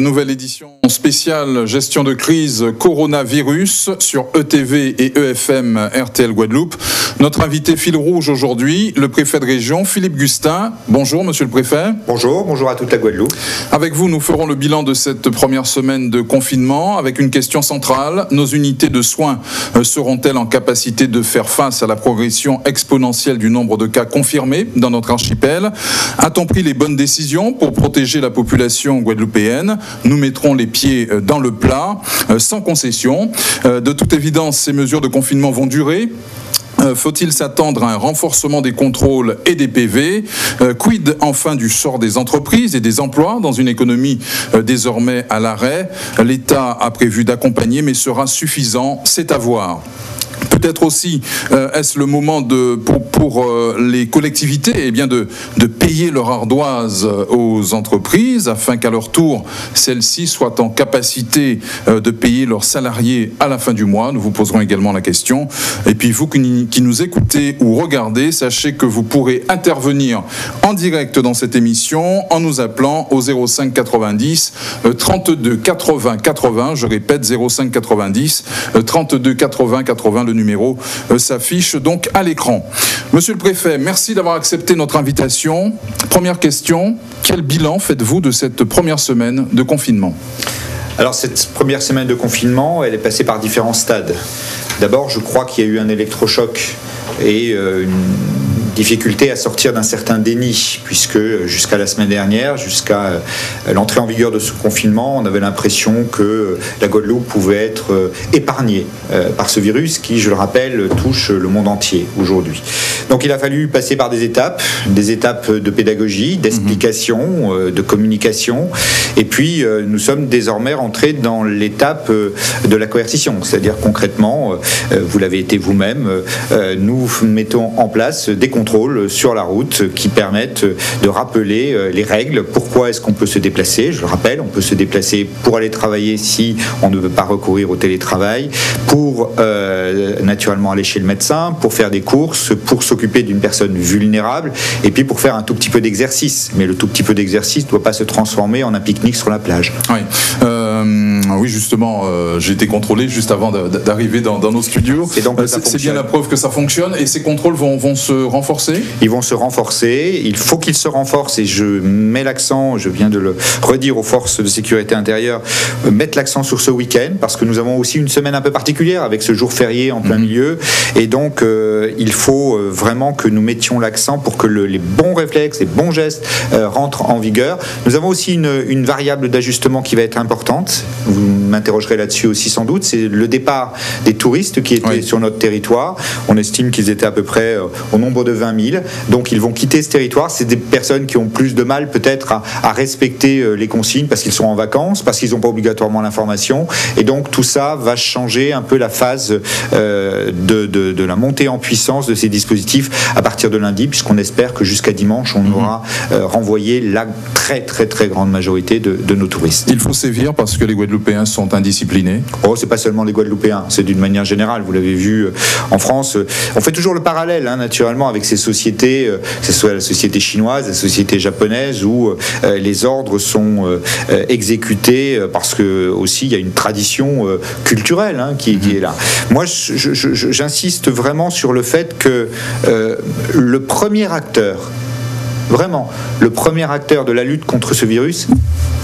nouvelle édition spéciale gestion de crise coronavirus sur ETV et EFM RTL Guadeloupe. Notre invité fil rouge aujourd'hui, le préfet de région Philippe Gustin. Bonjour monsieur le préfet. Bonjour, bonjour à toute la Guadeloupe. Avec vous, nous ferons le bilan de cette première semaine de confinement avec une question centrale. Nos unités de soins euh, seront-elles en capacité de faire face à la progression exponentielle du nombre de cas confirmés dans notre archipel? A-t-on pris les bonnes décisions pour protéger la population guadeloupéenne? Nous mettrons les pieds euh, dans le plat, euh, sans concession. Euh, de toute évidence, ces mesures de confinement vont durer. Faut-il s'attendre à un renforcement des contrôles et des PV Quid enfin du sort des entreprises et des emplois dans une économie désormais à l'arrêt? L'État a prévu d'accompagner, mais sera suffisant C'est à voir. Peut-être aussi euh, est-ce le moment pour, euh, les collectivités eh bien de, de, payer leur ardoise euh, aux entreprises afin qu'à leur tour, celles-ci soient en capacité de payer leurs salariés à la fin du mois? Nous vous poserons également la question. Et puis vous qui nous écoutez ou regardez, sachez que vous pourrez intervenir en direct dans cette émission en nous appelant au 05 90 32 80 80. Je répète 05 90 32 80 80 numéro euh, s'affiche donc à l'écran. Monsieur le préfet, merci d'avoir accepté notre invitation. Première question, quel bilan faites-vous de cette première semaine de confinement? Alors cette première semaine de confinement, elle est passée par différents stades. D'abord, je crois qu'il y a eu un électrochoc et euh, une difficulté à sortir d'un certain déni, puisque jusqu'à la semaine dernière, jusqu'à euh, l'entrée en vigueur de ce confinement, on avait l'impression que la Guadeloupe pouvait être euh, épargnée euh, par ce virus qui, je le rappelle, touche le monde entier aujourd'hui. Donc il a fallu passer par des étapes, des étapes de pédagogie, d'explication, de communication, et puis nous sommes désormais rentrés dans l'étape de la coercition, c'est-à-dire concrètement, vous l'avez été vous-même, nous mettons en place des contrôles sur la route qui permettent de rappeler euh, les règles. Pourquoi est-ce qu'on peut se déplacer? Je le rappelle, on peut se déplacer pour aller travailler si on ne veut pas recourir au télétravail, pour euh, naturellement aller chez le médecin, pour faire des courses, pour s'occuper d'une personne vulnérable, et puis pour faire un tout petit peu d'exercice. Mais le tout petit peu d'exercice ne doit pas se transformer en un pique-nique sur la plage. Euh, oui justement, j'ai été contrôlé juste avant d'arriver dans, nos studios. C'est bien la preuve que ça fonctionne, et ces contrôles vont, vont se renforcer ils vont se renforcer. Il faut qu'ils se renforcent et je mets l'accent, je viens de le redire aux forces de sécurité intérieure, euh, mettre l'accent sur ce week-end parce que nous avons aussi une semaine un peu particulière avec ce jour férié en plein mhm. milieu. Et donc, euh, il faut euh, vraiment que nous mettions l'accent pour que les bons réflexes, les bons gestes rentrent en vigueur. Nous avons aussi une, variable d'ajustement qui va être importante. Vous m'interrogerez là-dessus aussi sans doute. C'est le départ des touristes qui étaient sur notre territoire. On estime qu'ils étaient à peu près au nombre de 20 000. Donc ils vont quitter ce territoire. C'est des personnes qui ont plus de mal peut-être à, respecter euh, les consignes parce qu'ils sont en vacances, parce qu'ils n'ont pas obligatoirement l'information. Et donc tout ça va changer un peu la phase euh, de, de, la montée en puissance de ces dispositifs à partir de lundi, puisqu'on espère que jusqu'à dimanche, on mhm. aura euh, renvoyé la très très très grande majorité de, de, nos touristes. Il faut sévir parce que les Guadeloupéens sont indisciplinés. Oh, c'est pas seulement les Guadeloupéens, c'est d'une manière générale. Vous l'avez vu en France. On fait toujours le parallèle, hein, naturellement, avec ces sociétés, euh, que ce soit la société chinoise, la société japonaise, où euh, les ordres sont euh, exécutés parce que aussi il y a une tradition culturelle hein, qui, est là. Moi, j'insiste vraiment sur le fait que le premier acteur, vraiment, le premier acteur de la lutte contre ce virus,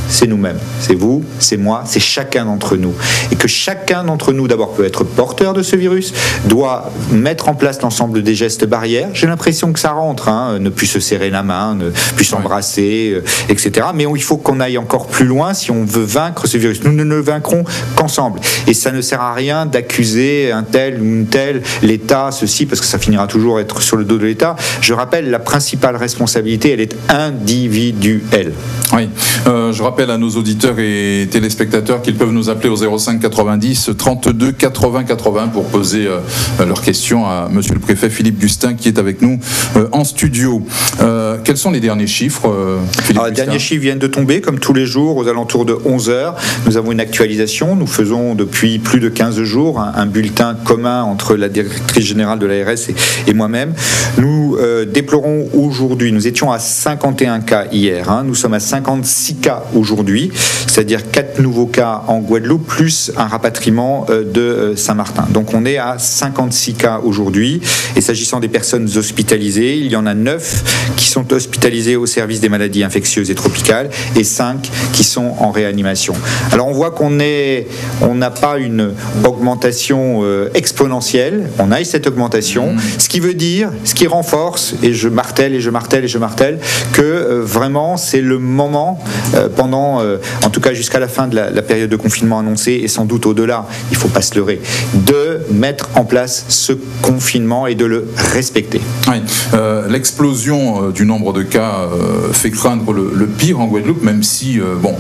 c'est nous-mêmes. C'est vous, c'est moi, c'est chacun d'entre nous. Et que chacun d'entre nous, d'abord, peut être porteur de ce virus, doit mettre en place l'ensemble des gestes barrières. J'ai l'impression que ça rentre, hein, ne plus se serrer la main, ne plus s'embrasser, euh, etc. Mais il faut qu'on aille encore plus loin si on veut vaincre ce virus. Nous ne le vaincrons qu'ensemble. Et ça ne sert à rien d'accuser un tel ou une telle, l'État, ceci, parce que ça finira toujours être sur le dos de l'État. Je rappelle, la principale responsabilité, elle est individuelle. Oui, euh, je rappelle à nos auditeurs et téléspectateurs qu'ils peuvent nous appeler au 05 90 32 80 80 pour poser euh, leurs questions à Monsieur le Préfet Philippe Gustin qui est avec nous euh, en studio. Quels sont les derniers chiffres Philippe Les derniers chiffres viennent de tomber comme tous les jours aux alentours de 11 heures. Nous avons une actualisation. Nous faisons depuis plus de 15 jours un, bulletin commun entre la directrice générale de l'ARS et, et moi-même. Nous déplorons aujourd'hui, nous étions à 51 cas hier, hein. nous sommes à 56 cas aujourd'hui, c'est-à-dire 4 nouveaux cas en Guadeloupe, plus un rapatriement euh, de Saint-Martin. Donc on est à 56 cas aujourd'hui. Et s'agissant des personnes hospitalisées, il y en a 9 qui sont hospitalisées au service des maladies infectieuses et tropicales et 5 qui sont en réanimation. Alors on voit qu'on est, on n'a pas une augmentation exponentielle, on a cette augmentation, mmh. ce qui veut dire, ce qui renforce, et je martèle et je martèle et je martèle, que euh, vraiment c'est le moment, euh, pendant, euh, en tout cas jusqu'à la fin de la, période de confinement annoncée, et sans doute au-delà, il ne faut pas se leurrer, de mettre en place ce confinement et de le respecter. L'explosion du nombre de cas fait craindre le, pire en Guadeloupe, même si, bon,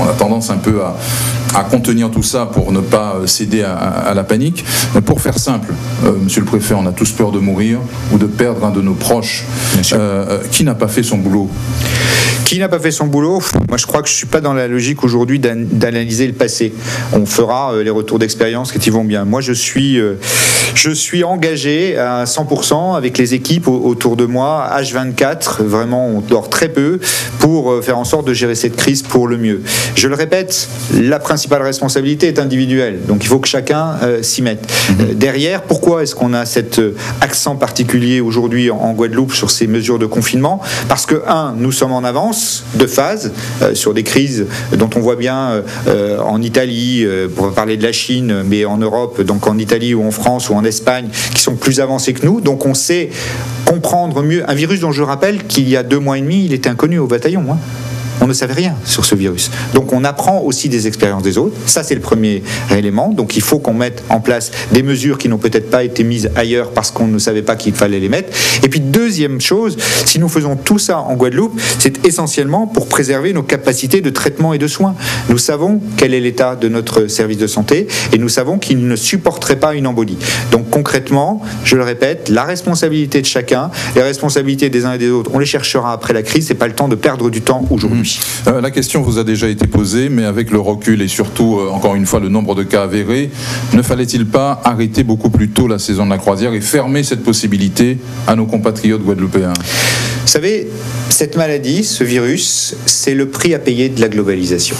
on a tendance un peu à, à, contenir tout ça pour ne pas céder à, à la panique. Pour faire simple, monsieur le préfet, on a tous peur de mourir ou de perdre un de nos proches. Euh, euh, qui n'a pas fait son boulot qui n'a pas fait son boulot Moi, je crois que je suis pas dans la logique aujourd'hui d'analyser le passé. On fera euh, les retours d'expérience qui vont bien. Moi, je suis, je suis engagé à 100% avec les équipes autour de moi, H24. Vraiment, on dort très peu pour faire en sorte de gérer cette crise pour le mieux. Je le répète, la principale responsabilité est individuelle. Donc, il faut que chacun s'y mette. Mhm. derrière, pourquoi est-ce qu'on a cet accent particulier aujourd'hui en Guadeloupe sur ces mesures de confinement? Parce que, un, nous sommes en avance de phase euh, sur des crises dont on voit bien euh, euh, en Italie, pour parler de la Chine, mais en Europe, donc en Italie ou en France ou en Espagne, qui sont plus avancés que nous. Donc on sait comprendre mieux un virus dont je rappelle qu'il y a deux mois et demi, il était inconnu au bataillon. Hein on ne savait rien sur ce virus. Donc on apprend aussi des expériences des autres. Ça, c'est le premier élément. Donc il faut qu'on mette en place des mesures qui n'ont peut-être pas été mises ailleurs parce qu'on ne savait pas qu'il fallait les mettre. Et puis deuxième chose, si nous faisons tout ça en Guadeloupe, c'est essentiellement pour préserver nos capacités de traitement et de soins. Nous savons quel est l'état de notre service de santé et nous savons qu'il ne supporterait pas une embolie. Donc concrètement, je le répète, la responsabilité de chacun, les responsabilités des uns et des autres, on les cherchera après la crise. C'est pas le temps de perdre du temps aujourd'hui. Euh, la question vous a déjà été posée, mais avec le recul et surtout, euh, encore une fois, le nombre de cas avérés, ne fallait-il pas arrêter beaucoup plus tôt la saison de la croisière et fermer cette possibilité à nos compatriotes guadeloupéens? Vous savez, cette maladie, ce virus, c'est le prix à payer de la globalisation.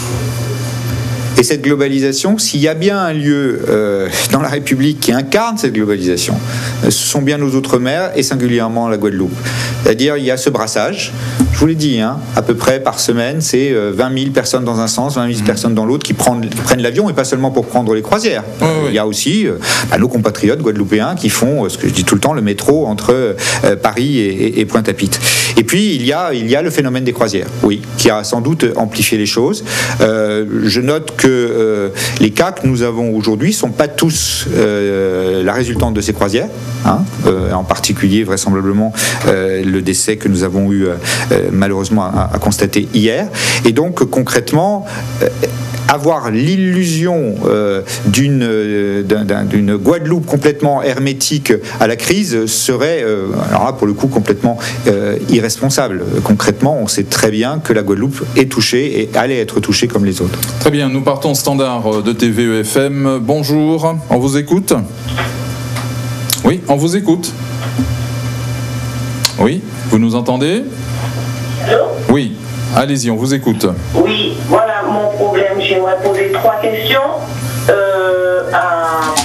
Et cette globalisation, s'il y a bien un lieu euh, dans la République qui incarne cette globalisation, ce sont bien nos outre-mer et singulièrement la Guadeloupe. C'est-à-dire, il y a ce brassage. Je vous l'ai dit, hein, à peu près par semaine, c'est 20 euh, 000 personnes dans un sens, 20 000 mmh. personnes dans l'autre qui, prennent, l'avion et pas seulement pour prendre les croisières. Il y a aussi euh, bah, nos compatriotes guadeloupéens qui font, ce que je dis tout le temps, le métro entre Paris et, Pointe-à-Pitre. Et puis, il y, a, le phénomène des croisières, oui, qui a sans doute amplifié les choses. je note que euh, les cas que nous avons aujourd'hui ne sont pas tous euh, la résultante de ces croisières, hein, euh, en particulier vraisemblablement le décès que nous avons eu malheureusement à, constater hier. Et donc concrètement, avoir l'illusion d'une d'une Guadeloupe complètement hermétique à la crise serait, alors là, pour le coup, complètement irresponsable. Concrètement, on sait très bien que la Guadeloupe est touchée et allait être touchée comme les autres. Très bien, nous partons standard de TVEFM. Bonjour, on vous écoute? Oui, on vous écoute. Oui, vous nous entendez? Oui, allez-y, on vous écoute. Oui. J'aimerais poser trois questions. Euh,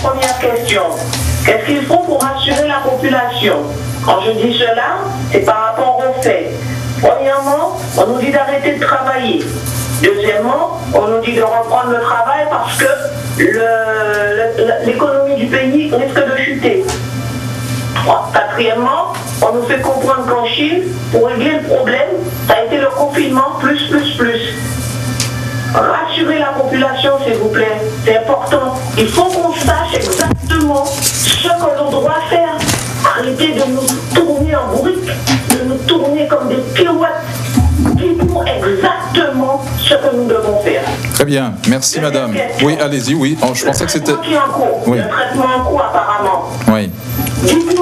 première question, qu'est-ce qu'il faut pour rassurer la population? Quand je dis cela, c'est par rapport aux faits. Premièrement, on nous dit d'arrêter de travailler. Deuxièmement, on nous dit de reprendre le travail parce que l'économie du pays risque de chuter. Quatrièmement, on nous fait comprendre qu'en Chine, pour régler le problème, ça a été le confinement plus, plus, plus. Rassurez la population, s'il vous plaît. C'est important. Il faut qu'on sache exactement ce que l'on doit faire. Arrêtez de nous tourner en bourrique, de nous tourner comme des pirouettes Dites-nous exactement ce que nous devons faire. Très bien, merci madame. Oui, allez-y, oui. Oh, je pensais que c'était. Oui. Le traitement en cours, apparemment. Oui. Dites-nous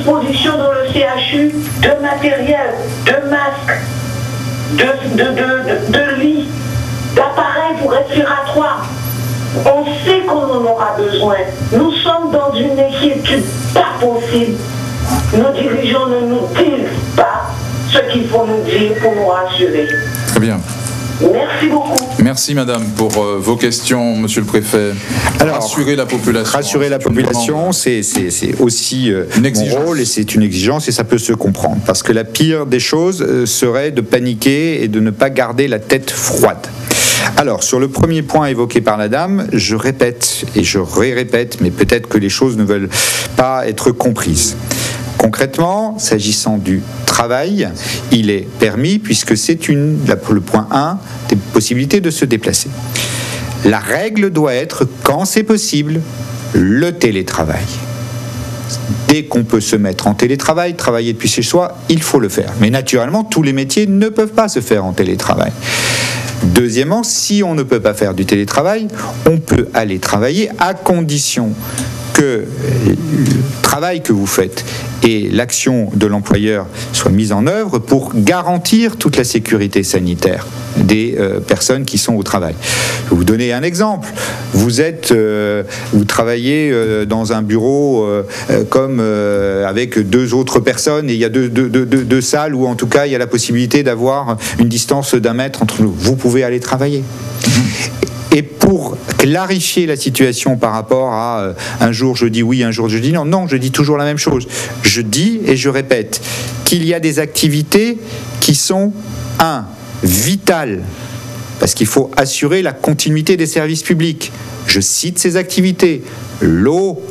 disposition dans le CHU de matériel, de masques, de, de, de, de lits, d'appareils pour respiratoires. On sait qu'on en aura besoin. Nous sommes dans une inquiétude pas possible. Nos dirigeants ne nous disent pas ce qu'il faut nous dire pour nous rassurer. Très bien. Merci beaucoup. Merci Madame pour euh, vos questions, Monsieur le Préfet. Alors, rassurer la population. Rassurer la c'est une population, c'est aussi euh, Une mon exigence. rôle et c'est une exigence et ça peut se comprendre. Parce que la pire des choses euh, serait de paniquer et de ne pas garder la tête froide. Alors, sur le premier point évoqué par la dame, je répète et je ré-répète, mais peut-être que les choses ne veulent pas être comprises. Concrètement, s'agissant du travail, il est permis, puisque c'est une, le point 1, des possibilités de se déplacer. La règle doit être, quand c'est possible, le télétravail. Dès qu'on peut se mettre en télétravail, travailler depuis chez soi, il faut le faire. Mais naturellement, tous les métiers ne peuvent pas se faire en télétravail. Deuxièmement, si on ne peut pas faire du télétravail, on peut aller travailler à condition que le travail que vous faites et l'action de l'employeur soient mises en œuvre pour garantir toute la sécurité sanitaire des euh, personnes qui sont au travail. Je vais vous donner un exemple. Vous êtes, euh, vous travaillez euh, dans un bureau euh, euh, comme euh, avec deux autres personnes et il y a deux salles où en tout cas il y a la possibilité d'avoir une distance d'un mètre entre nous. Vous pouvez aller travailler. Et pour clarifier la situation par rapport à euh, un jour je dis oui, un jour je dis non, non, je dis toujours la même chose. Je dis et je répète qu'il y a des activités qui sont, un, vitales, parce qu'il faut assurer la continuité des services publics. Je cite ces activités l'eau,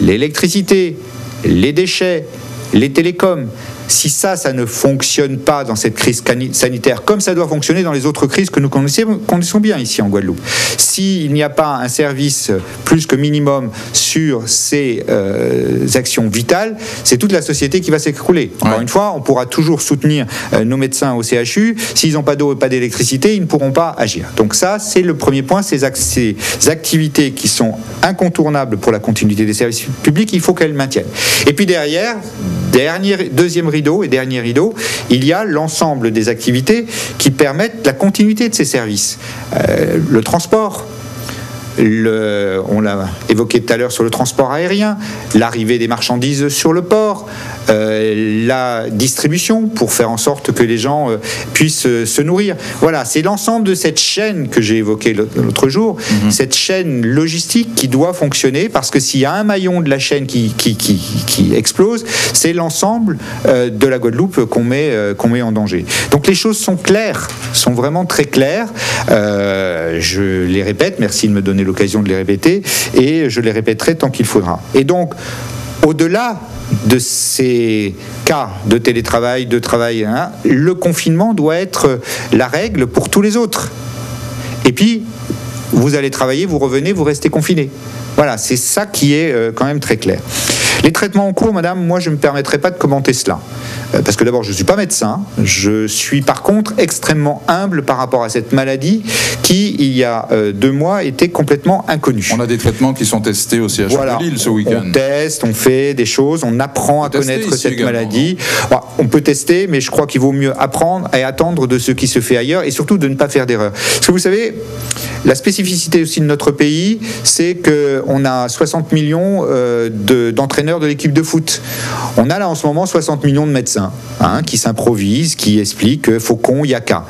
l'électricité, les déchets, les télécoms. Si ça, ça ne fonctionne pas dans cette crise sanitaire, comme ça doit fonctionner dans les autres crises que nous connaissons, bien ici en Guadeloupe, s'il n'y a pas un service plus que minimum sur ces euh, actions vitales, c'est toute la société qui va s'écrouler. Encore Ouais. une fois, on pourra toujours soutenir euh, nos médecins au CHU. S'ils n'ont pas d'eau et pas d'électricité, ils ne pourront pas agir. Donc ça, c'est le premier point. Ces, ac- ces activités qui sont incontournables pour la continuité des services publics, il faut qu'elles maintiennent. Et puis derrière, dernier, deuxième et dernier rideau, il y a l'ensemble des activités qui permettent la continuité de ces services. Euh, le transport, le- on l'a évoqué tout à l'heure sur le transport aérien, l'arrivée des marchandises sur le port, euh, la distribution pour faire en sorte que les gens euh, puissent euh, se nourrir. Voilà, c'est l'ensemble de cette chaîne que j'ai évoquée l'autre jour, cette chaîne logistique qui doit fonctionner parce que s'il y a un maillon de la chaîne qui, qui, qui- qui explose, c'est l'ensemble de la Guadeloupe qu'on met, qu'on met en danger. Donc les choses sont claires, sont vraiment très claires. Je les répète, merci de me donner l'occasion de les répéter, et je les répéterai tant qu'il faudra. Et donc, au-delà de ces cas de télétravail, de travail, hein, le confinement doit être la règle pour tous les autres. Et puis, vous allez travailler, vous revenez, vous restez confiné. Voilà, c'est ça qui est euh, quand même très clair. Les traitements en cours, madame, moi je ne me permettrai pas de commenter cela. Euh, parce que d'abord, je ne suis pas médecin. Je suis par contre extrêmement humble par rapport à cette maladie qui, il y a euh, deux mois, était complètement inconnue. On a des traitements qui sont testés au CHU de Lille ce week-end. On teste, on fait des choses, on apprend à connaître cette également, maladie. Bon, on peut tester, mais je crois qu'il vaut mieux apprendre et attendre de ce qui se fait ailleurs et surtout de ne pas faire d'erreur. Parce que vous savez, la spécificité aussi de notre pays, c'est qu'on a 60 millions euh, de- de l'équipe de foot. On a là en ce moment 60 millions de médecins hein, qui s'improvisent, qui expliquent que Faucon, Yaka.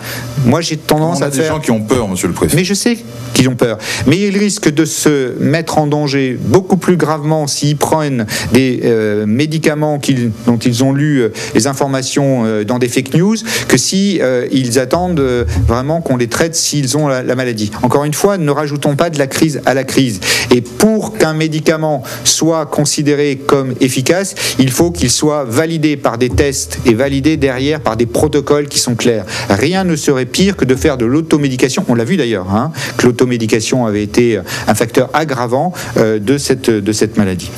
Moi, j'ai tendance On a à des faire. gens qui ont peur, monsieur le préfet. Mais je sais qu'ils ont peur. Mais ils risquent de se mettre en danger beaucoup plus gravement s'ils prennent des euh, médicaments dont ils ont lu euh, les informations euh, dans des fake news que si ils attendent vraiment qu'on les traite s'ils ont la, la maladie. Encore une fois, ne rajoutons pas de la crise à la crise. Et pour qu'un médicament soit considéré comme efficace, il faut qu'il soit validé par des tests et validé derrière par des protocoles qui sont clairs. Rien ne serait pire que de faire de l'automédication. On l'a vu d'ailleurs, hein, que l'automédication avait été un facteur aggravant euh, de, cette, de cette maladie.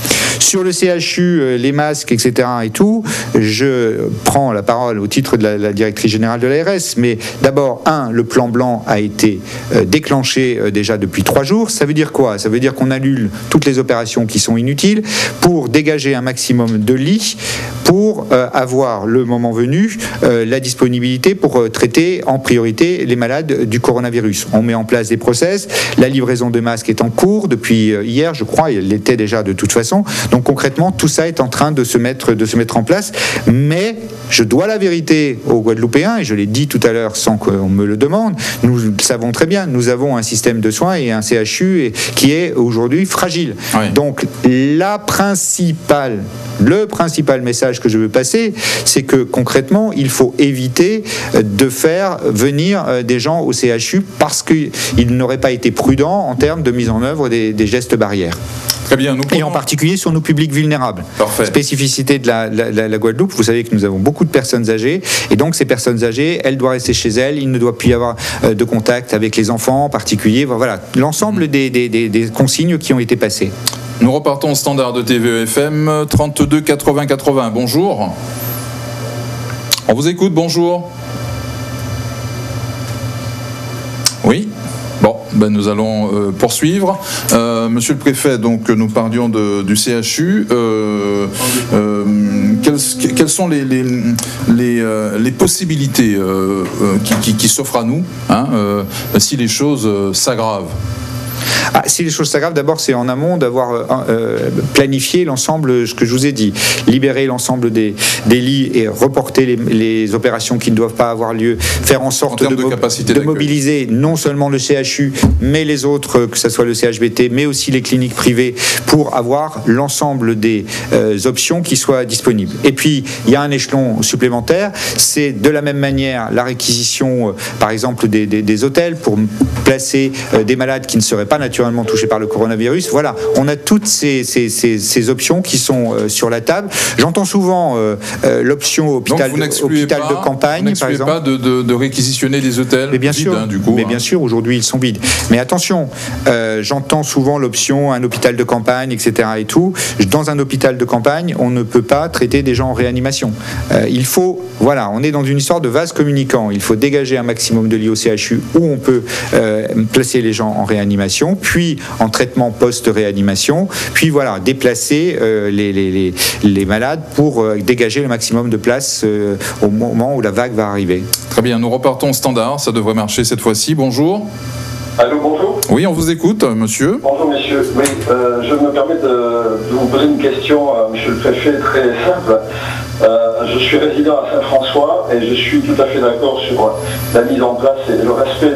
Sur le CHU, les masques, etc. et tout, je prends la parole au titre de la, directrice générale de l'ARS, mais d'abord, un, le plan blanc a été déclenché déjà depuis trois jours. Ça veut dire quoi? Ça veut dire qu'on annule toutes les opérations qui sont inutiles pour dégager un maximum de lits pour avoir le moment venu la disponibilité pour traiter en priorité les malades du coronavirus. On met en place des process, la livraison de masques est en cours depuis euh, hier, je crois, il l'était déjà de toute façon. Donc concrètement, tout ça est en train de se mettre, de se mettre en place. Mais je dois la vérité aux Guadeloupéens, et je l'ai dit tout à l'heure sans qu'on me le demande, nous le savons très bien, nous avons un système de soins et un CHU qui est aujourd'hui fragile. Donc la principale, le principal message que je veux passer, c'est que concrètement, il faut éviter de faire venir euh, des gens au CHU parce qu'il n'aurait pas été prudent en termes de mise en œuvre des, gestes barrières. Très bien. Nous Et en particulier sur nos publics vulnérables. Parfait. Spécificité de la, Guadeloupe, vous savez que nous avons beaucoup de personnes âgées, et donc ces personnes âgées, elles doivent rester chez elles, il ne doit plus y avoir euh, de contact avec les enfants en particulier. Voilà, l'ensemble des, des, consignes qui ont été passées. Nous repartons au standard de TVEFM 32 80 80. Bonjour. On vous écoute, bonjour. Bon, ben nous allons euh, poursuivre. Euh, monsieur le préfet, donc nous parlions du CHU. Euh, quelles, sont les, possibilités qui, s'offrent à nous hein, si les choses s'aggravent? Ah, si les choses s'aggravent, d'abord, c'est en amont d'avoir euh, euh, planifié l'ensemble, ce que je vous ai dit, libérer l'ensemble des, lits et reporter les, opérations qui ne doivent pas avoir lieu, faire en sorte de, mobiliser non seulement le CHU, mais les autres, que ce soit le CHBT, mais aussi les cliniques privées, pour avoir l'ensemble des euh, options qui soient disponibles. Et puis, il y a un échelon supplémentaire, c'est de la même manière la réquisition, par exemple, des, des hôtels pour placer des malades qui ne seraient pas naturellement touchés par le coronavirus. Voilà, on a toutes ces, ces, options qui sont euh, sur la table. J'entends souvent euh, euh, l'option hôpital, hôpital de campagne, par exemple. pas de, de, réquisitionner des hôtels mais bien sûr, hein, du coup. Mais bien hein. sûr, aujourd'hui ils sont vides. Mais attention, j'entends souvent l'option un hôpital de campagne, etc. Et tout. Dans un hôpital de campagne, on ne peut pas traiter des gens en réanimation. il faut, voilà, on est dans une histoire de vase communicant. Il faut dégager un maximum de lits au CHU où on peut placer les gens en réanimation puis en traitement post-réanimation, puis voilà, déplacer euh, les, les, malades pour euh, dégager le maximum de place euh, au moment où la vague va arriver. Très bien, nous repartons au standard, ça devrait marcher cette fois-ci. Bonjour. Allô, bonjour. Oui, on vous écoute, monsieur. Bonjour, monsieur. Oui, je me permets de, vous poser une question, monsieur le préfet, très simple. Euh, je suis résident à Saint-François et je suis tout à fait d'accord sur la mise en place et le respect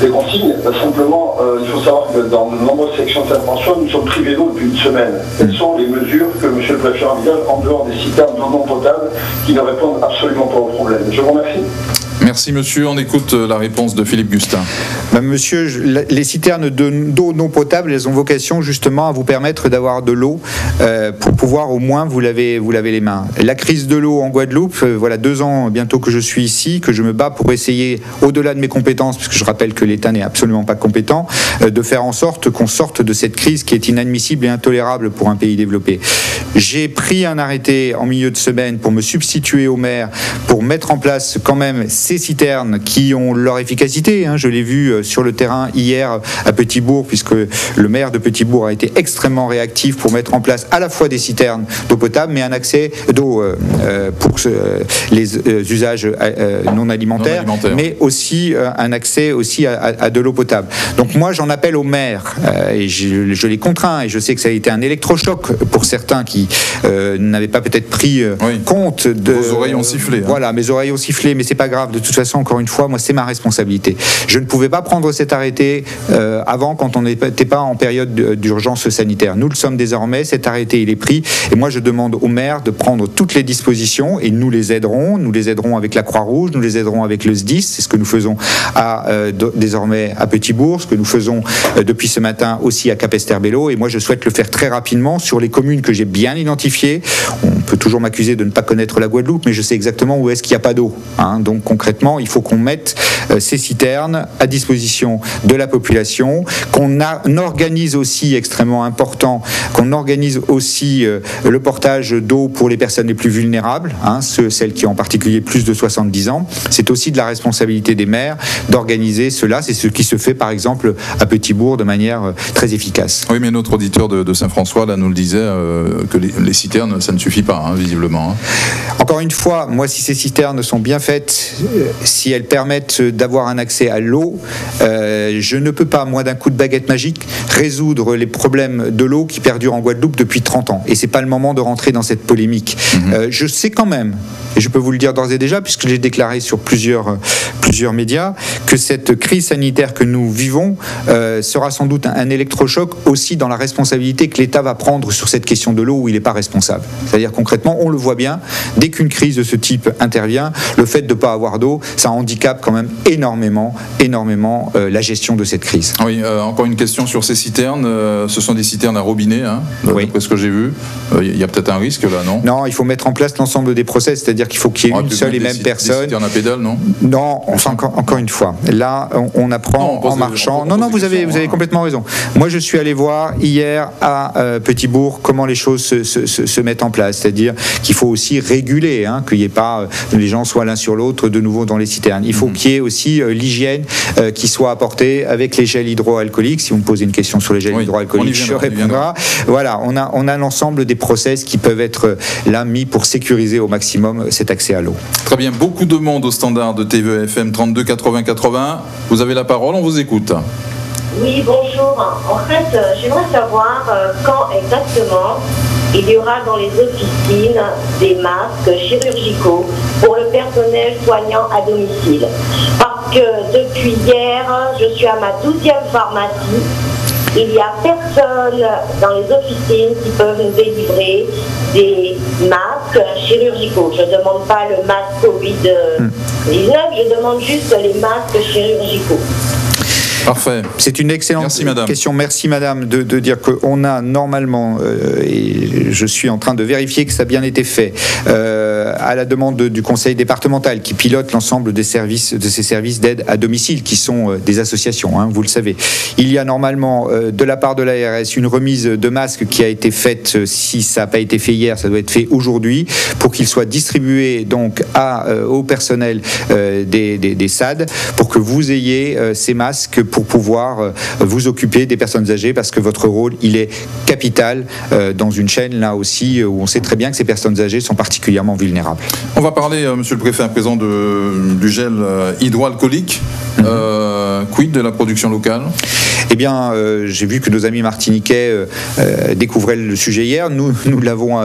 des, consignes. Simplement, euh, il faut savoir que dans de nombreuses sections de Saint-François, nous sommes privés d'eau depuis une semaine. Quelles sont les mesures que M. le Préfet envisage en dehors des citernes non potable qui ne répondent absolument pas au problème? Je vous remercie. Merci monsieur. On écoute euh, la réponse de Philippe Gustin. Ben, monsieur, les citernes d'eau non potable, elles ont vocation justement à vous permettre d'avoir de l'eau euh, pour pouvoir au moins vous laver, vous laver les mains. La crise de l'eau en Guadeloupe, euh, voilà deux ans bientôt que je suis ici, que je me bats pour essayer, au-delà de mes compétences, puisque je rappelle que l'État n'est absolument pas compétent, de faire en sorte qu'on sorte de cette crise qui est inadmissible et intolérable pour un pays développé. J'ai pris un arrêté en milieu de semaine pour me substituer au maire, pour mettre en place quand même ces citernes qui ont leur efficacité. Hein. Je l'ai vu euh, sur le terrain hier à Petitbourg, puisque le maire de Petitbourg a été extrêmement réactif pour mettre en place à la fois des citernes d'eau potable, mais un accès d'eau euh, euh, pour les usages non alimentaires, mais aussi un accès aussi à, de l'eau potable. Donc moi, j'en appelle au maire, et je, les contrains, et je sais que ça a été un électrochoc pour certains qui n'avaient pas peut-être pris compte de... Vos oreilles ont sifflé. Hein. Voilà, mes oreilles ont sifflé, mais c'est pas grave de toute façon, encore une fois, moi, c'est ma responsabilité. Je ne pouvais pas prendre cet arrêté euh, avant quand on n'était pas en période d'urgence sanitaire. Nous le sommes désormais, cet arrêté, il est pris. Et moi, je demande au maire de prendre toutes les dispositions et nous les aiderons. Nous les aiderons avec la Croix-Rouge, nous les aiderons avec le SDIS. C'est ce que nous faisons euh, désormais à Petit-Bourg, ce que nous faisons euh, depuis ce matin aussi à Capesterbello. Et moi, je souhaite le faire très rapidement sur les communes que j'ai bien identifiées. On peut toujours m'accuser de ne pas connaître la Guadeloupe, mais je sais exactement où est-ce qu'il n'y a pas d'eau. Hein. Donc concrètement, il faut qu'on mette euh, ces citernes à disposition de la population, qu'on organise aussi, extrêmement important, qu'on organise aussi euh, le portage d'eau pour les personnes les plus vulnérables, hein, celles qui ont en particulier plus de 70 ans. C'est aussi de la responsabilité des maires d'organiser cela. C'est ce qui se fait par exemple à Petitbourg de manière euh, très efficace. Oui, mais notre auditeur de, Saint-François là nous le disait que les, citernes, ça ne suffit pas, hein, visiblement. Encore une fois, moi, si ces citernes sont bien faites, si elles permettent d'avoir un accès à l'eau, euh, je ne peux pas, moi, d'un coup de baguette magique, résoudre les problèmes de l'eau qui perdurent en Guadeloupe depuis 30 ans. Et c'est pas le moment de rentrer dans cette polémique. Mhm. Euh, je sais quand même, et je peux vous le dire d'ores et déjà, puisque j'ai déclaré sur plusieurs, plusieurs médias, que cette crise sanitaire que nous vivons euh, sera sans doute un, électrochoc aussi dans la responsabilité que l'État va prendre sur cette question de l'eau où il n'est pas responsable. C'est-à-dire concrètement, on le voit bien, dès qu'une crise de ce type intervient, le fait de ne pas avoir ça handicape quand même énormément, énormément euh, la gestion de cette crise. Oui, euh, encore une question sur ces citernes. Euh, ce sont des citernes à robinet, hein, d'après ce que j'ai vu. Il y a peut-être un risque là, non? Non, il faut mettre en place l'ensemble des process, c'est-à-dire qu'il faut qu'il y ait une seule et même personne. Des citernes à pédale, non? Non, encore, une fois. Là, on, apprend en marchant. non, non, vous avez, vous avez hein. complètement raison. Moi, je suis allé voir hier à Petitbourg comment les choses se, se mettent en place, c'est-à-dire qu'il faut aussi réguler, hein, qu'il n'y ait pas les gens soient l'un sur l'autre de nouveau dans les citernes. Il faut mhm. qu'il y ait aussi euh, l'hygiène euh, qui soit apportée avec les gels hydroalcooliques. Si vous me posez une question sur les gels hydroalcooliques, je répondrai. Voilà, on a, on a l'ensemble des process qui peuvent être euh, là mis pour sécuriser au maximum cet accès à l'eau. Très bien, beaucoup de monde au standard de TVFM 32 80 80. Vous avez la parole, on vous écoute. Oui, bonjour. En fait, j'aimerais savoir quand exactement il y aura dans les officines des masques chirurgicaux pour le personnel soignant à domicile. Parce que depuis hier, je suis à ma douzième pharmacie. Il n'y a personne dans les officines qui peuvent nous délivrer des masques chirurgicaux. Je ne demande pas le masque Covid-19, je demande juste les masques chirurgicaux. Parfait. C'est une excellente question. Merci Madame de, de dire qu'on a normalement, euh, et je suis en train de vérifier que ça a bien été fait, euh, à la demande du conseil départemental qui pilote l'ensemble des services, de ces services d'aide à domicile qui sont euh, des associations, hein, vous le savez. Il y a normalement de la part de l'ARS une remise de masques qui a été faite, si ça n'a pas été fait hier, ça doit être fait aujourd'hui, pour qu'ils soient distribués donc à, au personnel des, des, des, SAD pour que vous ayez ces masques pour pouvoir euh, vous occuper des personnes âgées parce que votre rôle, il est capital euh, dans une chaîne là aussi où on sait très bien que ces personnes âgées sont particulièrement vulnérables. On va parler, euh, monsieur le préfet, à présent de, du gel hydroalcoolique. Mhm. quid de la production locale? Eh bien, euh, j'ai vu que nos amis martiniquais euh, euh, découvraient le sujet hier. Nous, nous l'avons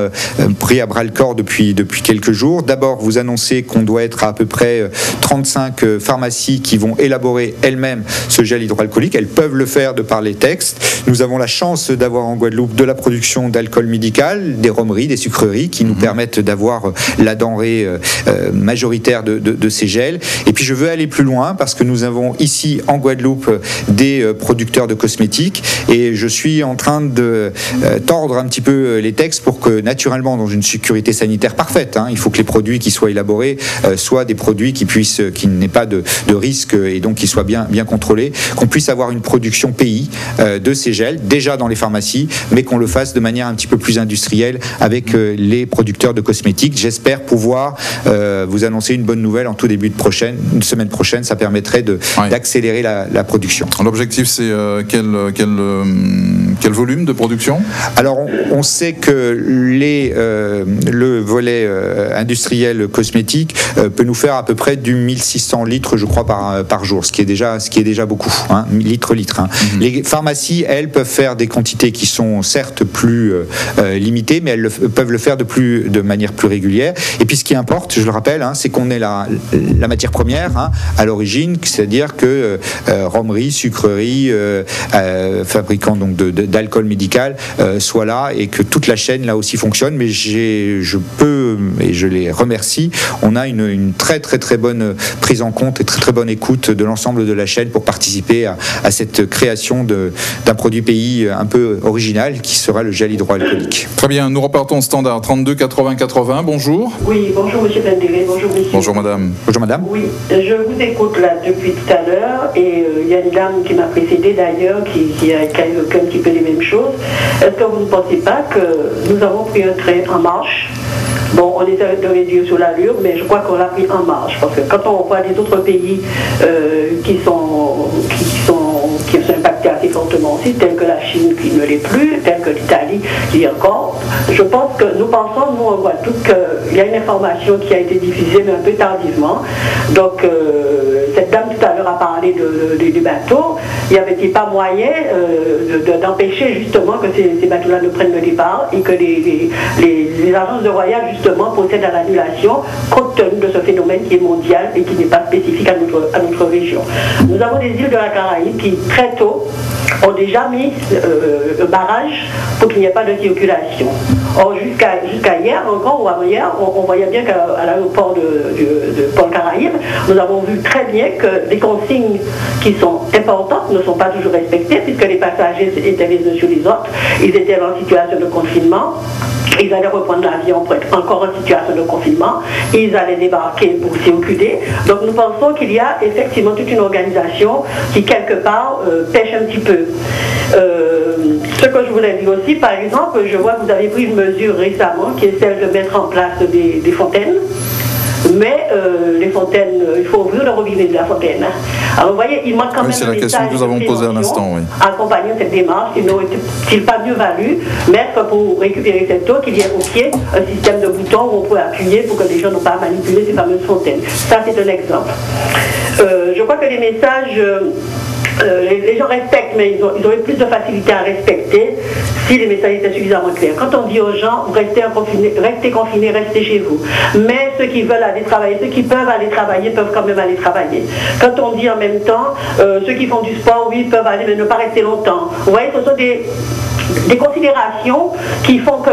pris à bras le corps depuis, depuis quelques jours. D'abord, vous annoncez qu'on doit être à, peu près 35 pharmacies qui vont élaborer elles-mêmes ce gel hydroalcoolique. Elles peuvent le faire de par les textes. Nous avons la chance d'avoir en Guadeloupe de la production d'alcool médical, des romeries, des sucreries qui nous mhm. permettent d'avoir la denrée majoritaire de, de, ces gels. Et puis je veux aller plus loin parce que nous avons ici en Guadeloupe des producteurs de cosmétiques et je suis en train de euh, tordre un petit peu euh, les textes pour que naturellement dans une sécurité sanitaire parfaite, hein, il faut que les produits qui soient élaborés euh, soient des produits qui puissent, qui n'aient pas de, risque et donc qui soient bien, bien contrôlés, qu'on puisse avoir une production pays de ces gels déjà dans les pharmacies, mais qu'on le fasse de manière un petit peu plus industrielle avec les producteurs de cosmétiques. J'espère pouvoir vous annoncer une bonne nouvelle en tout début de prochaine, une semaine prochaine. Ça permettrait d'accélérer la, la, production. L'objectif, c'est euh, quel, quel, euh, quel, volume de production? Alors, on, sait que les, euh, le volet industriel cosmétique peut nous faire à peu près du 1600 litres, je crois, par, par jour, ce qui est déjà, ce qui est déjà beaucoup, hein, litre litre. Hein. Mhm. Les pharmacies, elles, peuvent faire des quantités qui sont certes plus limitées, mais elles peuvent le faire de, plus, de manière plus régulière. Et puis, ce qui importe, je le rappelle, hein, c'est qu'on est la, la matière première à l'origine, c'est-à-dire que romerie, sucrerie, euh, euh, fabricant donc d'alcool médical soit là et que toute la chaîne là aussi fonctionne. Mais je peux et je les remercie. On a une, une, très très très bonne prise en compte et très très bonne écoute de l'ensemble de la chaîne pour participer à, à cette création d'un produit pays un peu original qui sera le gel hydroalcoolique. Très bien, nous repartons au standard 32 80 80. Bonjour. Oui, bonjour Monsieur Pendéré, bonjour Monsieur. Bonjour Madame. Bonjour Madame. Oui, je vous écoute là depuis tout à l'heure et euh, il y a une dame qui m'a précédé d'ailleurs qui, qui, a, évoqué un petit peu les mêmes choses. Est-ce que vous ne pensez pas que nous avons pris un trait en marche? Bon, on essaie de réduire sur l'allure, mais je crois qu'on l'a pris en marche. Parce que quand on voit les autres pays euh, qui sont, qui sont qui sont impactés assez fortement aussi, tels que la Chine qui ne l'est plus, tels que l'Italie qui est encore. Je pense que nous pensons, nous en Guadeloupe, qu'il y a une information qui a été diffusée, mais un peu tardivement. Donc, euh, cette dame tout à l'heure a parlé du bateau. Il n'y avait pas moyen euh, d'empêcher justement que ces, bateaux-là ne prennent le départ et que les, les, agences de voyage justement procèdent à l'annulation compte tenu de ce phénomène qui est mondial et qui n'est pas spécifique à notre, à notre région. Nous avons des îles de la Caraïbe qui très tôt ont déjà mis euh, le barrage pour qu'il n'y ait pas de circulation. Or, jusqu'à hier, encore ou avant-hier, on, voyait bien qu'à l'aéroport de, Paul Caraïbe, nous avons vu très bien que les consignes qui sont importantes ne sont pas toujours respectées, puisque les passagers étaient les uns sur les autres, ils étaient en situation de confinement. Ils allaient reprendre l'avion pour être encore en situation de confinement. Ils allaient débarquer pour circuler. Donc nous pensons qu'il y a effectivement toute une organisation qui, quelque part, euh, pêche un petit peu. Euh, ce que je voulais dire aussi, par exemple, je vois que vous avez pris une mesure récemment qui est celle de mettre en place des fontaines. Mais euh, les fontaines, euh, il faut ouvrir le robinet de la fontaine. Alors vous voyez, il manque quand même c'est la question que nous avons posée à l'instant. Oui. Accompagner cette démarche, il n'aurait-il pas mieux valu mettre pour récupérer cette eau qu'il y ait au pied un système de boutons où on peut appuyer pour que les gens n'ont pas à manipuler ces fameuses fontaines? Ça, c'est un exemple. Euh, je crois que les messages euh, les, gens respectent, mais ils, ont, auraient plus de facilité à respecter si les messages étaient suffisamment clairs. Quand on dit aux gens, restez confinés, restez chez vous. Mais ceux qui veulent aller travailler, ceux qui peuvent aller travailler, peuvent quand même aller travailler. Quand on dit en même temps, euh, ceux qui font du sport, oui, peuvent aller, mais ne pas rester longtemps. Vous voyez, ce sont des, des considérations qui font que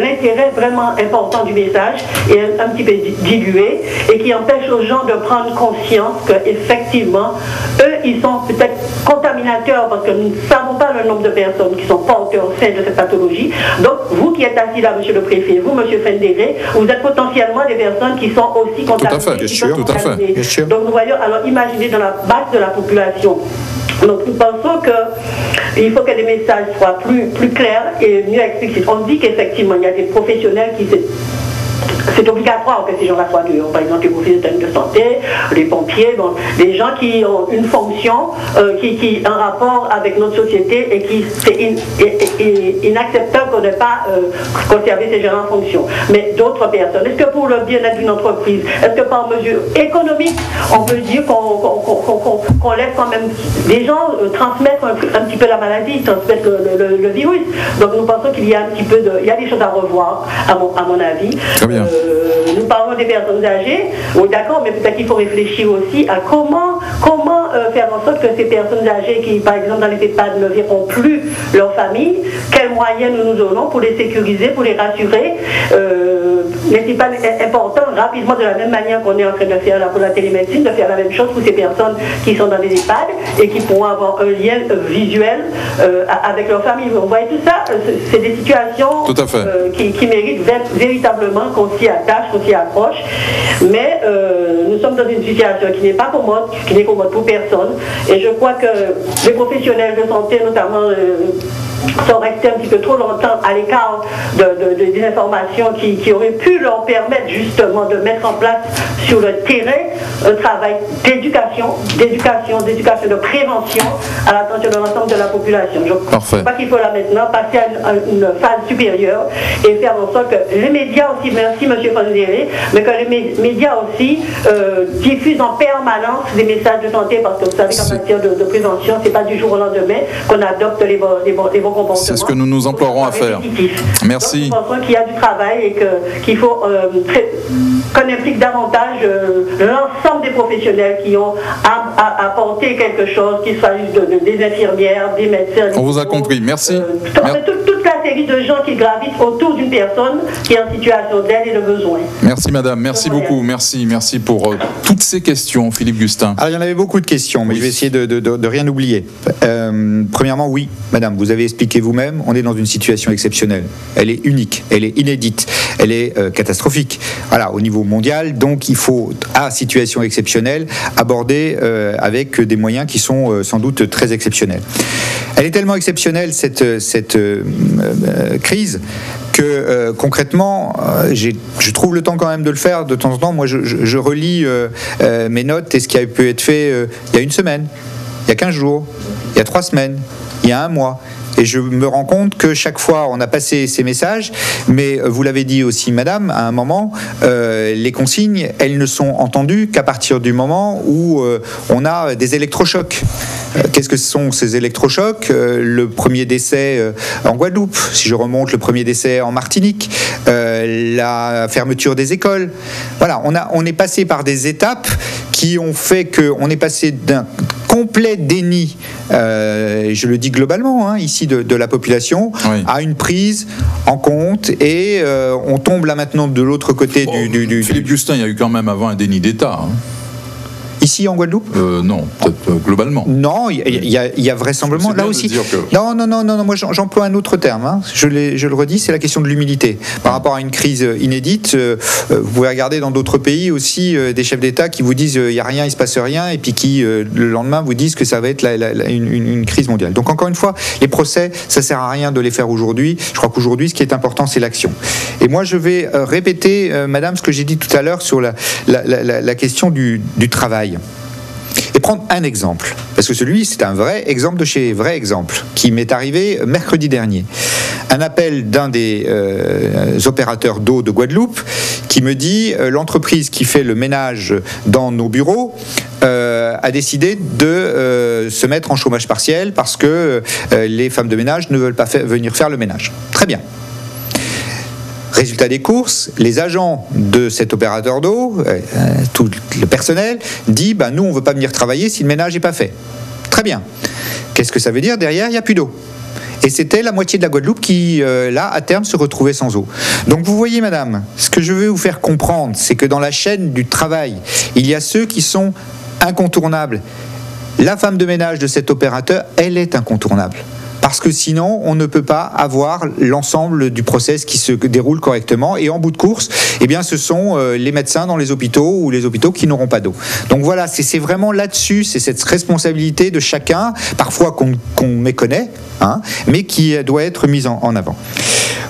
l'intérêt vraiment important du message est un, petit peu dilué et qui empêchent aux gens de prendre conscience qu'effectivement, eux, ils sont peut-être contaminateurs parce que nous ne savons pas le nombre de personnes qui sont porteurs au sein de cette pathologie. Donc, vous qui êtes assis là, monsieur le préfet, vous, monsieur Fendéré, vous êtes potentiellement des personnes qui sont aussi contaminées. Tout à fait, bien tout à fait. Donc, nous voyons, alors imaginez dans la base de la population donc nous pensons qu'il faut que les messages soient plus, plus clairs et mieux explicites. On dit qu'effectivement, il y a des professionnels qui c'est obligatoire que ces gens-là soient dehors. Par exemple, les professionnels de santé, les pompiers, donc, des gens qui ont une fonction, euh, qui, qui un rapport avec notre société et qui c'est inacceptable qu'on n'ait pas euh, conservé ces gens en fonction. Mais d'autres personnes, est-ce que pour le bien-être d'une entreprise, est-ce que par mesure économique, on peut dire qu'on laisse quand même des gens euh, transmettre un, petit peu la maladie, transmettre le, virus? Donc nous pensons qu'il y a un petit peu de, il y a des choses à revoir, à mon, à mon avis. Nous parlons des personnes âgées, oui d'accord, mais peut-être qu'il faut réfléchir aussi à comment, comment euh, faire en sorte que ces personnes âgées qui, par exemple, dans les EHPAD ne verront plus leur famille, quels moyens nous nous donnons pour les sécuriser, pour les rassurer. Euh, N'est-il pas important rapidement, de la même manière qu'on est en train de faire pour la télémédecine, de faire la même chose pour ces personnes qui sont dans les EHPAD et qui pourront avoir un lien visuel avec leur famille? Vous voyez tout ça, c'est des situations qui, qui, méritent véritablement qu'on s'y attache, s'y accroche. Mais euh, nous sommes dans une situation qui n'est pas commode, qui n'est commode pour personne. Et je crois que les professionnels de santé, notamment euh, sont restés un petit peu trop longtemps à l'écart de, des informations qui, qui, auraient pu leur permettre justement de mettre en place sur le terrain un travail d'éducation, d'éducation, d'éducation, de prévention à l'attention de l'ensemble de la population. Je ne crois qu'il faut là maintenant passer à une, phase supérieure et faire en sorte que les médias aussi, merci M. Fondéré, mais que les médias aussi euh, diffusent en permanence des messages de santé parce que vous savez qu'en matière de, prévention, ce n'est pas du jour au lendemain qu'on adopte les bons, les bons bon comportement. C'est ce que nous nous emploierons à faire. Merci. Donc, pensons qu'il y a du travail et qu'il faut euh, qu'on implique davantage euh, l'ensemble des professionnels qui ont apporté quelque chose, qu'il s'agisse de, des infirmières, des médecins. On vous a compris. Merci. Euh, toute, toute, la série de gens qui gravitent autour d'une personne qui est en situation d'aide et de besoin. Merci madame. Merci beaucoup. Merci. Merci pour toutes ces questions, Philippe Gustin. Alors, il y en avait beaucoup de questions, mais je vais essayer de, de rien oublier. premièrement, oui, madame, vous avez expliqué vous-même, on est dans une situation exceptionnelle. Elle est unique, elle est inédite, elle est euh, catastrophique. Voilà, au niveau mondial, donc il faut, à situation exceptionnelle, aborder euh, avec des moyens qui sont euh, sans doute très exceptionnels. Elle est tellement exceptionnelle, cette, cette crise, que concrètement, je trouve le temps quand même de le faire de temps en temps. Moi, je, relis mes notes et ce qui a pu être fait il y a une semaine, il y a 15 jours, il y a trois semaines, il y a un mois. Et je me rends compte que chaque fois, on a passé ces messages, mais vous l'avez dit aussi, madame, à un moment, euh, les consignes, elles ne sont entendues qu'à partir du moment où euh, on a des électrochocs. Euh, qu'est-ce que sont ces électrochocs? Le premier décès en Guadeloupe, si je remonte, le premier décès en Martinique, la fermeture des écoles. Voilà, on, a, on est passé par des étapes qui ont fait qu'on est passé d'un complet déni, je le dis globalement, hein, ici de, la population à une prise en compte et euh, on tombe là maintenant de l'autre côté du, du, Philippe Justin, il y a eu quand même avant un déni d'État. Hein. Ici en Guadeloupe euh, Non, peut-être euh, globalement. Non, il y, a vraisemblovantement là aussi. Non, non, non, non, moi j'emploie un autre terme. Hein. Je, je, le redis, c'est la question de l'humilité. Par rapport à une crise inédite, euh, vous pouvez regarder dans d'autres pays aussi des chefs d'État qui vous disent il n'y a rien, il se passe rien, et puis qui le lendemain vous disent que ça va être une, crise mondiale. Donc encore une fois, les procès, ça sert à rien de les faire aujourd'hui. Je crois qu'aujourd'hui, ce qui est important, c'est l'action. Et moi, je vais répéter, Madame, ce que j'ai dit tout à l'heure sur la, la, question du, du travail. Et prendre un exemple, parce que celui, c'est un vrai exemple de chez vrai exemple, qui m'est arrivé mercredi dernier. Un appel d'un des euh, opérateurs d'eau de Guadeloupe qui me dit euh, l'entreprise qui fait le ménage dans nos bureaux euh, a décidé de se mettre en chômage partiel parce que les femmes de ménage ne veulent pas venir faire le ménage. Très bien. Résultat des courses, les agents de cet opérateur d'eau, euh, tout le personnel, dit bah, nous, on ne veut pas venir travailler si le ménage n'est pas fait. Très bien. Qu'est-ce que ça veut dire Derrière, il n'y a plus d'eau. Et c'était la moitié de la Guadeloupe qui, euh, là, à terme, se retrouvait sans eau. Donc vous voyez, madame, ce que je veux vous faire comprendre, c'est que dans la chaîne du travail, il y a ceux qui sont incontournables. La femme de ménage de cet opérateur, elle est incontournable parce que sinon on ne peut pas avoir l'ensemble du process qui se déroule correctement. Et en bout de course, eh bien, ce sont euh, les médecins dans les hôpitaux ou les hôpitaux qui n'auront pas d'eau. Donc voilà, c'est vraiment là-dessus, c'est cette responsabilité de chacun, parfois qu'on méconnaît, hein, mais qui doit être mise en avant.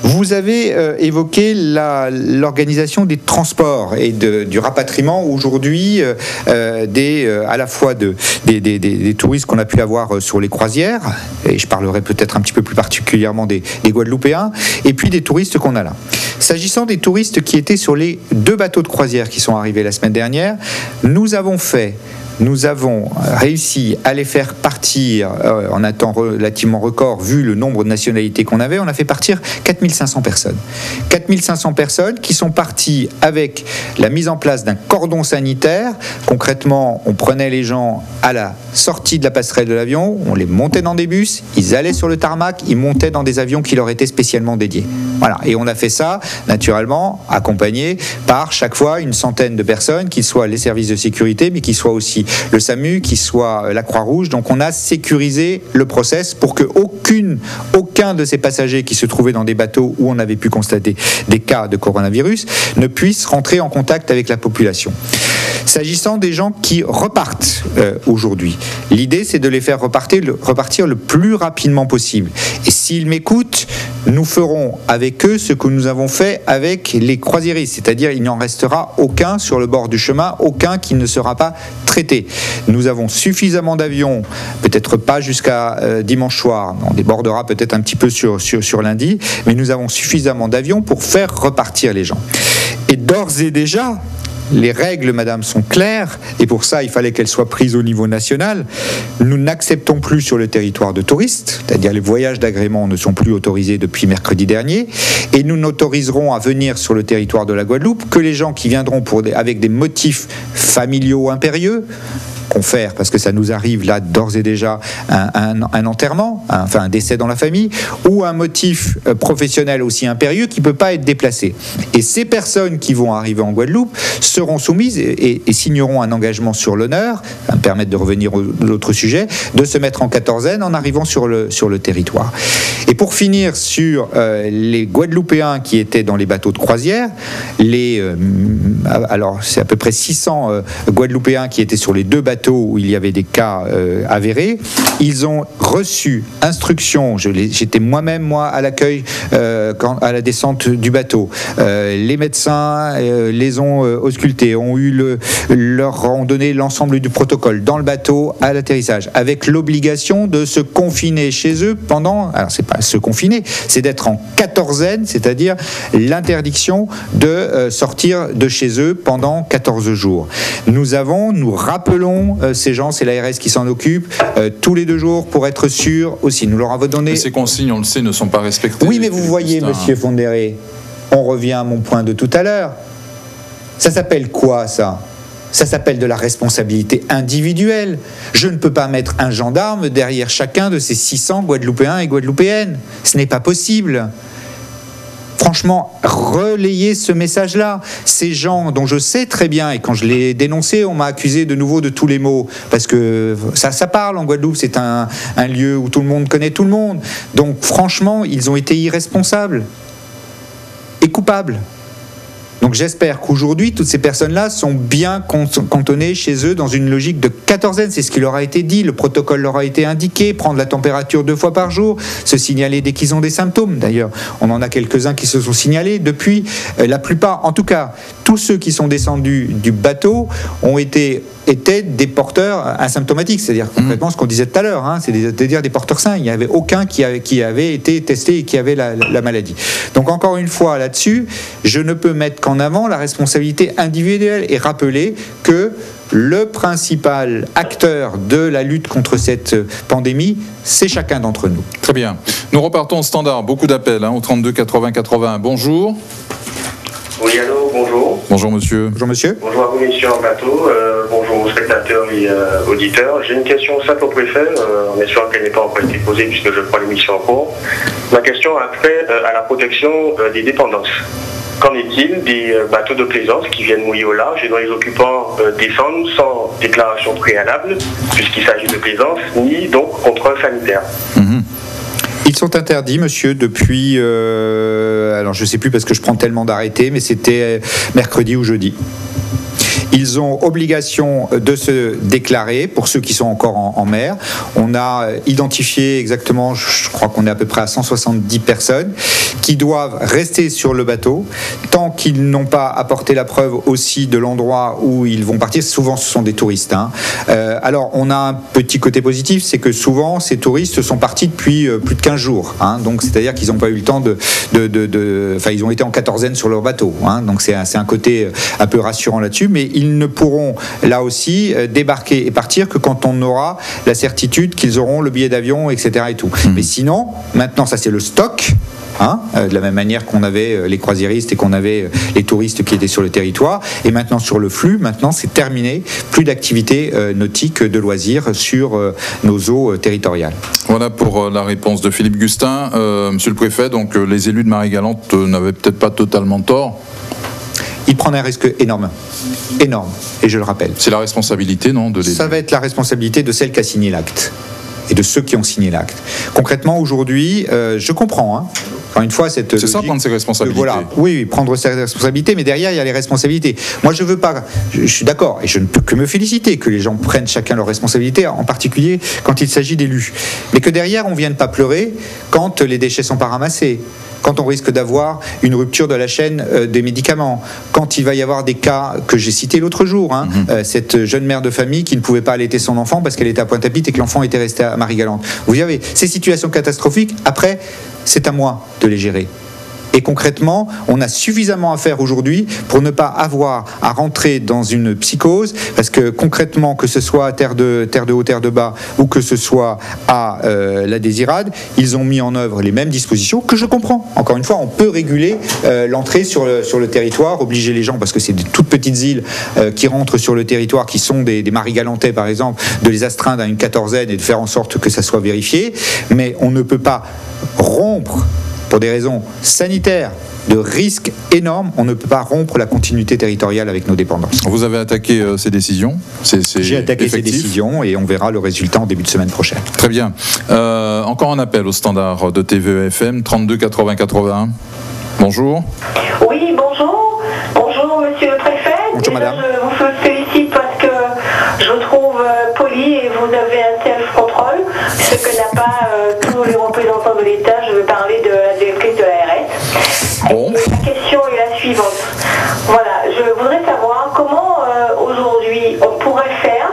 Vous avez euh, évoqué l'organisation des transports et du rapatriement aujourd'hui euh, euh, à la fois de, des, touristes qu'on a pu avoir sur les croisières, et je parlerai peut-être un petit peu plus particulièrement des Guadeloupéens, et puis des touristes qu'on a là. S'agissant des touristes qui étaient sur les deux bateaux de croisière qui sont arrivés la semaine dernière, nous avons fait nous avons réussi à les faire partir euh, en un temps relativement record, vu le nombre de nationalités qu'on avait. On a fait partir 4500 personnes. 4500 personnes qui sont parties avec la mise en place d'un cordon sanitaire. Concrètement, on prenait les gens à la sortie de la passerelle de l'avion, on les montait dans des bus, ils allaient sur le tarmac, ils montaient dans des avions qui leur étaient spécialement dédiés. Voilà. Et on a fait ça, naturellement, accompagné par chaque fois une centaine de personnes, qu'ils soient les services de sécurité, mais qui soient aussi le SAMU, qui soit euh, la Croix-Rouge. Donc on a sécurisé le process pour que aucun de ces passagers qui se trouvaient dans des bateaux où on avait pu constater des cas de coronavirus ne puisse rentrer en contact avec la population. S'agissant des gens qui repartent euh, aujourd'hui, l'idée c'est de les faire repartir le, repartir le plus rapidement possible. Et s'ils m'écoutent, nous ferons avec eux ce que nous avons fait avec les croisiéristes, c'est-à-dire il n'en restera aucun sur le bord du chemin, aucun qui ne sera pas traité. Nous avons suffisamment d'avions, peut-être pas jusqu'à euh, dimanche soir, on débordera peut-être un petit peu sur, lundi, mais nous avons suffisamment d'avions pour faire repartir les gens. Et d'ores et déjà, les règles, madame, sont claires, et pour ça, il fallait qu'elles soient prises au niveau national. Nous n'acceptons plus sur le territoire de touristes, c'est-à-dire les voyages d'agrément ne sont plus autorisés depuis mercredi dernier, et nous n'autoriserons à venir sur le territoire de la Guadeloupe que les gens qui viendront avec des motifs familiaux impérieux, confère, parce que ça nous arrive là d'ores et déjà un, enterrement, enfin un décès dans la famille, ou un motif euh, professionnel aussi impérieux qui ne peut pas être déplacé. Et ces personnes qui vont arriver en Guadeloupe seront soumises et, signeront un engagement sur l'honneur, permettre de revenir à l'autre sujet, de se mettre en quatorzaine en arrivant sur le, sur le territoire. Et pour finir sur euh, les Guadeloupéens qui étaient dans les bateaux de croisière, les, euh, alors c'est à peu près 600 Guadeloupéens qui étaient sur les deux bateaux où il y avait des cas euh, avérés, ils ont reçu instruction. J'étais moi-même moi à l'accueil euh, à la descente du bateau. Euh, les médecins les ont auscultés, ont eu le, leur ont donné l'ensemble du protocole dans le bateau à l'atterrissage, avec l'obligation de se confiner chez eux pendant. Alors c'est pas se confiner, c'est d'être en quatorzaine, c'est-à-dire l'interdiction de sortir de chez eux pendant 14 jours. Nous avons, nous rappelons euh, ces gens, c'est l'ARS qui s'en occupe, euh, tous les deux jours pour être sûr aussi. Nous leur avons donné. ces consignes, on le sait, ne sont pas respectées. Oui, mais vous voyez, monsieur Fondéré, on revient à mon point de tout à l'heure. Ça s'appelle quoi, ça? Ça s'appelle de la responsabilité individuelle. Je ne peux pas mettre un gendarme derrière chacun de ces 600 Guadeloupéens et Guadeloupéennes. Ce n'est pas possible franchement, relayer ce message-là. Ces gens dont je sais très bien, et quand je l'ai dénoncé, on m'a accusé de nouveau de tous les mots, parce que ça, ça parle en Guadeloupe, c'est un, un lieu où tout le monde connaît tout le monde. Donc franchement, ils ont été irresponsables et coupables. Donc j'espère qu'aujourd'hui, toutes ces personnes-là sont bien cantonnées chez eux dans une logique de quatorzaine. C'est ce qui leur a été dit, le protocole leur a été indiqué, prendre la température deux fois par jour, se signaler dès qu'ils ont des symptômes. D'ailleurs, on en a quelques-uns qui se sont signalés depuis. Euh, la plupart, en tout cas, tous ceux qui sont descendus du bateau ont été étaient des porteurs asymptomatiques, c'est-à-dire mmh. complètement ce qu'on disait tout à l'heure, hein, c'est-à-dire des porteurs sains. Il n'y avait aucun qui avait, qui avait été testé et qui avait la, la maladie. Donc encore une fois là-dessus, je ne peux mettre qu'en avant la responsabilité individuelle et rappeler que le principal acteur de la lutte contre cette pandémie, c'est chacun d'entre nous. Très bien. Nous repartons au standard. Beaucoup d'appels hein, au 32 80 80. Bonjour. Oui, allô, bonjour. Bonjour monsieur. Bonjour monsieur. Bonjour à vous messieurs en bateau, euh, bonjour aux spectateurs et euh, auditeurs. J'ai une question simple au préfet, euh, en espérant qu'elle n'est pas encore été posée puisque je prends l'émission en cours. Ma question a trait à la protection des dépendances. Qu'en est-il des bateaux de plaisance qui viennent mouiller au large et dont les occupants descendent sans déclaration préalable, puisqu'il s'agit de plaisance, ni donc contrôle sanitaire mhm. Ils sont interdits, monsieur, depuis. Euh, alors, je ne sais plus parce que je prends tellement d'arrêtés, mais c'était mercredi ou jeudi. Ils ont obligation de se déclarer pour ceux qui sont encore en, mer. On a identifié exactement, je crois qu'on est à peu près à 170 personnes qui doivent rester sur le bateau tant qu'ils n'ont pas apporté la preuve aussi de l'endroit où ils vont partir. Souvent, ce sont des touristes. Hein. Euh, alors, on a un petit côté positif, c'est que souvent, ces touristes sont partis depuis euh, plus de 15 jours. Hein. donc, c'est-à-dire qu'ils n'ont pas eu le temps de, Enfin, ils ont été en quatorzaine sur leur bateau. Hein. donc, c'est un, côté euh, un peu rassurant là-dessus. Mais ne pourront là aussi euh, débarquer et partir que quand on aura la certitude qu'ils auront le billet d'avion, etc. Et tout. Hmm. Mais sinon, maintenant, ça c'est le stock. Hein, euh, de la même manière qu'on avait euh, les croisiéristes et qu'on avait les touristes qui étaient sur le territoire. Et maintenant sur le flux, maintenant c'est terminé, plus d'activités nautiques de loisirs sur nos eaux territoriales. Voilà pour la réponse de Philippe Gustin. monsieur le préfet, donc les élus de Marie-Galante n'avaient peut-être pas totalement tort il prend un risque énorme. Énorme. Et je le rappelle. C'est la responsabilité, non de Ça va être la responsabilité de celle qui a signé l'acte et de ceux qui ont signé l'acte. Concrètement, aujourd'hui, euh, je comprends. Hein, encore une fois, cette. C'est ça, prendre ses responsabilités. Voilà, oui, prendre ses responsabilités, mais derrière, il y a les responsabilités. Moi, je veux pas. Je, suis d'accord, et je ne peux que me féliciter que les gens prennent chacun leurs responsabilités, en particulier quand il s'agit d'élus. Mais que derrière, on ne vienne pas pleurer quand les déchets sont pas ramassés quand on risque d'avoir une rupture de la chaîne euh, des médicaments, quand il va y avoir des cas que j'ai cités l'autre jour, hein, mhm. euh, cette jeune mère de famille qui ne pouvait pas allaiter son enfant parce qu'elle était à Pointe-à-Pitre et que l'enfant était resté à Marie-Galante. Vous avez ces situations catastrophiques, après, c'est à moi de les gérer. Et concrètement, on a suffisamment à faire aujourd'hui pour ne pas avoir à rentrer dans une psychose, parce que concrètement, que ce soit à Terre de, Haut, Terre de Bas, ou que ce soit à euh, la Désirade, ils ont mis en œuvre les mêmes dispositions que je comprends. Encore une fois, on peut réguler euh, l'entrée sur le, territoire, obliger les gens, parce que c'est des toutes petites îles euh, qui rentrent sur le territoire, qui sont des, des Marie-Galantais par exemple, de les astreindre à une quatorzaine et de faire en sorte que ça soit vérifié. Mais on ne peut pas rompre pour des raisons sanitaires, de risques énormes, on ne peut pas rompre la continuité territoriale avec nos dépendances. Vous avez attaqué euh, ces décisions J'ai attaqué ces décisions et on verra le résultat en début de semaine prochaine. Très bien. Euh, encore un appel au standard de TVEFM 32 80 81. Bonjour. Oui, bonjour. Bonjour, monsieur le préfet. Bonjour, madame. Je vous félicite parce que je vous trouve euh, poli et vous avez un self-control, ce que n'a pas euh, La question est la suivante. Voilà, je voudrais savoir comment euh, aujourd'hui on pourrait faire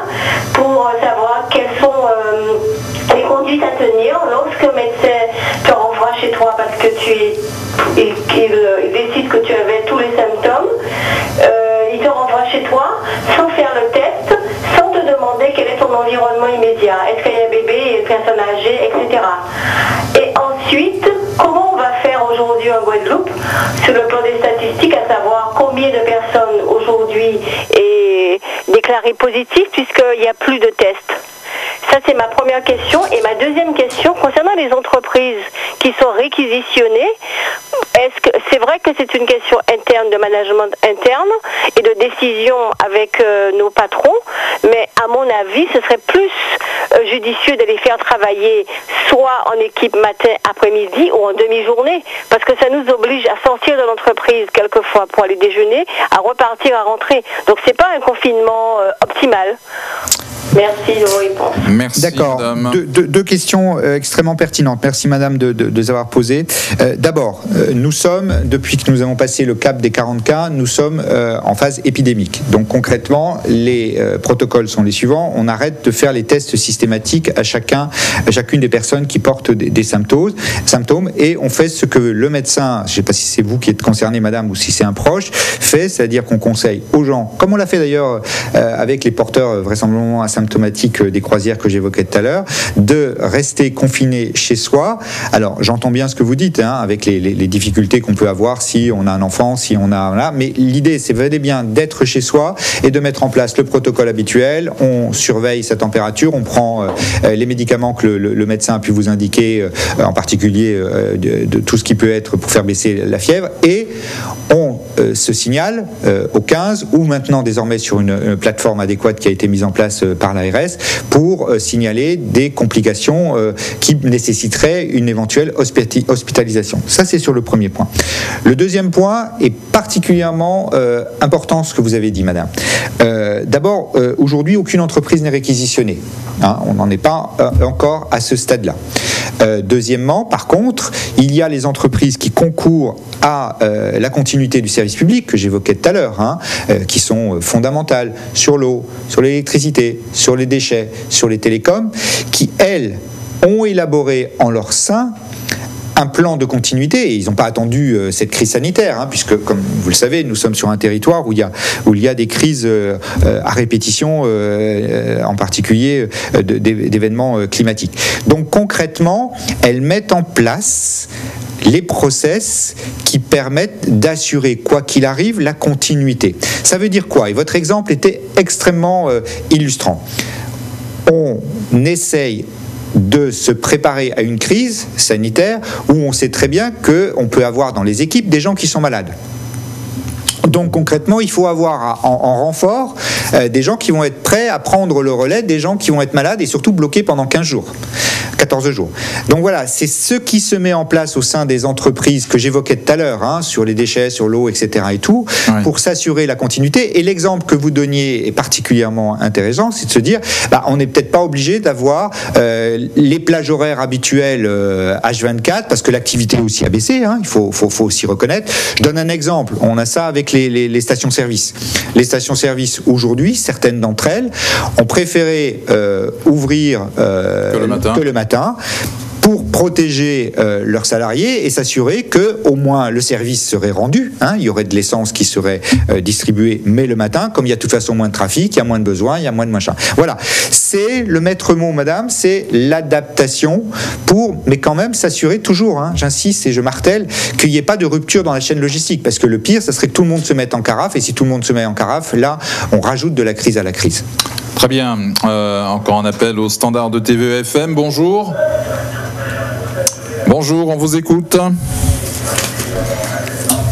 pour euh, savoir quelles sont euh, les conduites à tenir lorsque médecin te renvoie chez toi parce que tu es, quel est ton environnement immédiat. Est-ce qu'il y a un bébé, une personne âgée, etc. Et ensuite, comment on va faire aujourd'hui en Guadeloupe sur le plan des statistiques, à savoir combien de personnes aujourd'hui est déclarées positives puisqu'il n'y a plus de tests ça, c'est ma première question. Et ma deuxième question, concernant les entreprises qui sont réquisitionnées, est-ce que c'est vrai que c'est une question interne de management interne et de décision avec euh, nos patrons, mais à mon avis, ce serait plus euh, judicieux de les faire travailler soit en équipe matin, après-midi ou en demi-journée, parce que ça nous oblige à sortir de l'entreprise quelquefois pour aller déjeuner, à repartir, à rentrer. Donc c'est pas un confinement euh, optimal. Merci de vos réponses. Merci. D'accord. madame. Deux, deux- deux questions euh, extrêmement pertinentes. Merci Madame de, de- de les avoir posées. Euh, D'abord, euh, nous sommes, depuis que nous avons passé le cap des 40 cas, nous sommes euh, en phase épidémique. Donc concrètement, les euh, protocoles sont les suivants. On arrête de faire les tests systématiques à chacun, à chacune des personnes qui portent des, des symptômes, symptômes et on fait ce que le médecin, je ne sais pas si c'est vous qui êtes concerné Madame ou si c'est un proche, fait, c'est-à-dire qu'on conseille aux gens, comme on l'a fait d'ailleurs euh, avec les porteurs euh, vraisemblablement asymptomatiques euh, des croisières que j'évoquais tout à l'heure, de rester confiné chez soi. Alors, j'entends bien ce que vous dites, hein, avec les, difficultés qu'on peut avoir si on a un enfant, si on a... Voilà, mais l'idée, c'est et bien d'être chez soi et de mettre en place le protocole habituel. On surveille sa température, on prend euh, les médicaments que le, médecin a pu vous indiquer, euh, en particulier de, tout ce qui peut être pour faire baisser la fièvre, et on se signale au 15 ou maintenant désormais sur une, une plateforme adéquate qui a été mise en place euh, l'ARS pour euh, signaler des complications euh, qui nécessiteraient une éventuelle hospitalisation. Ça, c'est sur le premier point. Le deuxième point est particulièrement euh, important ce que vous avez dit, madame. D'abord, aujourd'hui, aucune entreprise n'est réquisitionnée. Hein, on n'en est pas encore à ce stade-là. Deuxièmement, par contre, il y a les entreprises qui concourent à la continuité du service public que j'évoquais tout à l'heure, hein, qui sont fondamentales sur l'eau, sur l'électricité, sur les déchets, sur les télécoms, qui, elles, ont élaboré en leur sein un plan de continuité, ils n'ont pas attendu euh, cette crise sanitaire, hein, puisque, comme vous le savez, nous sommes sur un territoire où il y a, où il y a des crises euh, euh, à répétition, en particulier d'événements climatiques. Donc concrètement, elles mettent en place les process qui permettent d'assurer, quoi qu'il arrive, la continuité. Ça veut dire quoi? Et votre exemple était extrêmement illustrant. On essaye de se préparer à une crise sanitaire où on sait très bien qu'on peut avoir dans les équipes des gens qui sont malades. Donc concrètement, il faut avoir en, en renfort euh, des gens qui vont être prêts à prendre le relais des gens qui vont être malades et surtout bloqués pendant 15 jours. 14 jours. Donc voilà, c'est ce qui se met en place au sein des entreprises que j'évoquais tout à l'heure, hein, sur les déchets, sur l'eau, etc. et tout, Ouais. pour s'assurer la continuité. Et l'exemple que vous donniez est particulièrement intéressant, c'est de se dire, bah, on n'est peut-être pas obligé d'avoir euh, les plages horaires habituelles euh, H24, parce que l'activité aussi a baissé, hein, il faut, faut, faut aussi reconnaître. Je donne un exemple, on a ça avec les, les, les stations-service. Les stations-service, aujourd'hui, certaines d'entre elles ont préféré euh, ouvrir euh, Que le matin. que le matin pour protéger euh, leurs salariés et s'assurer que au moins le service serait rendu. hein. il y aurait de l'essence qui serait euh, distribuée, mais le matin, comme il y a de toute façon moins de trafic, il y a moins de besoins, il y a moins de machin. Voilà, c'est le maître mot, madame, c'est l'adaptation pour, mais quand même s'assurer toujours, hein, j'insiste et je martèle, qu'il n'y ait pas de rupture dans la chaîne logistique, parce que le pire, ça serait que tout le monde se mette en carafe, et si tout le monde se met en carafe, là, on rajoute de la crise à la crise. Très bien. Euh, encore un appel au standard de TVEFM. Bonjour. Bonjour, on vous écoute.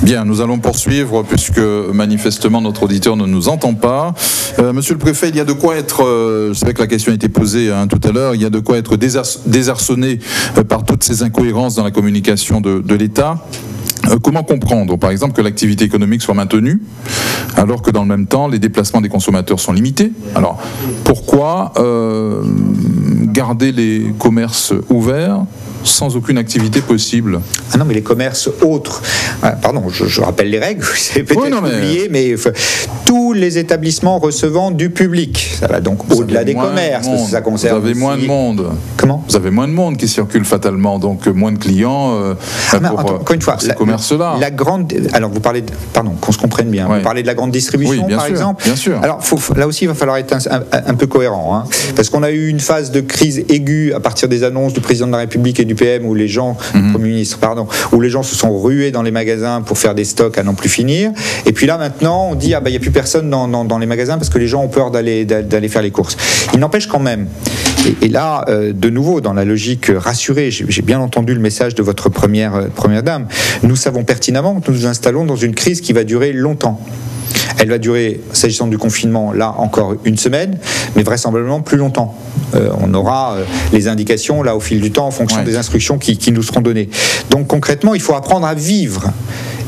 Bien, nous allons poursuivre puisque manifestement notre auditeur ne nous entend pas. Euh, monsieur le préfet, il y a de quoi être, euh, je savais que la question a été posée hein, tout à l'heure, il y a de quoi être désar- désarçonné euh, par toutes ces incohérences dans la communication de l'État. Euh, Comment comprendre, par exemple, que l'activité économique soit maintenue, alors que dans le même temps, les déplacements des consommateurs sont limités Alors, pourquoi euh, garder les commerces ouverts sans aucune activité possible Ah non, mais les commerces autres, ah, pardon, je, je rappelle les règles, vous avez peut-être Oui, mais- oublié, mais tous les établissements recevant du public, ça va donc au-delà des de commerces, parce que ça concerne. Vous avez moins de monde. Comment Vous avez moins de monde qui circule fatalement, donc euh, moins de clients euh, Ah, pour, attends, euh, encore une fois, ces la- commerces-là. La grande, alors vous parlez, de- pardon, qu'on se comprenne bien. Ouais. Vous parlez de la grande distribution, Oui, bien par sûr, exemple. bien sûr. Alors faut- là aussi, il va falloir être un, un- un peu cohérent, hein, parce qu'on a eu une phase de crise aiguë à partir des annonces du président de la République et du Où les gens, Mhm. Premier ministre, pardon, où les gens se sont rués dans les magasins pour faire des stocks à n'en plus finir. Et puis là, maintenant, on dit ah bah il y a plus personne dans, dans- dans les magasins parce que les gens ont peur d'aller d'a- d'aller faire les courses. Il n'empêche quand même. Et, et là, euh, de nouveau, dans la logique rassurée, j'ai j'ai bien entendu le message de votre première, euh, première dame. Nous savons pertinemment que nous nous installons dans une crise qui va durer longtemps. Elle va durer, s'agissant du confinement, là encore une semaine, mais vraisemblablement plus longtemps. Euh, on aura euh, les indications là au fil du temps en fonction Ouais. des instructions qui, qui nous seront données. Donc concrètement, il faut apprendre à vivre.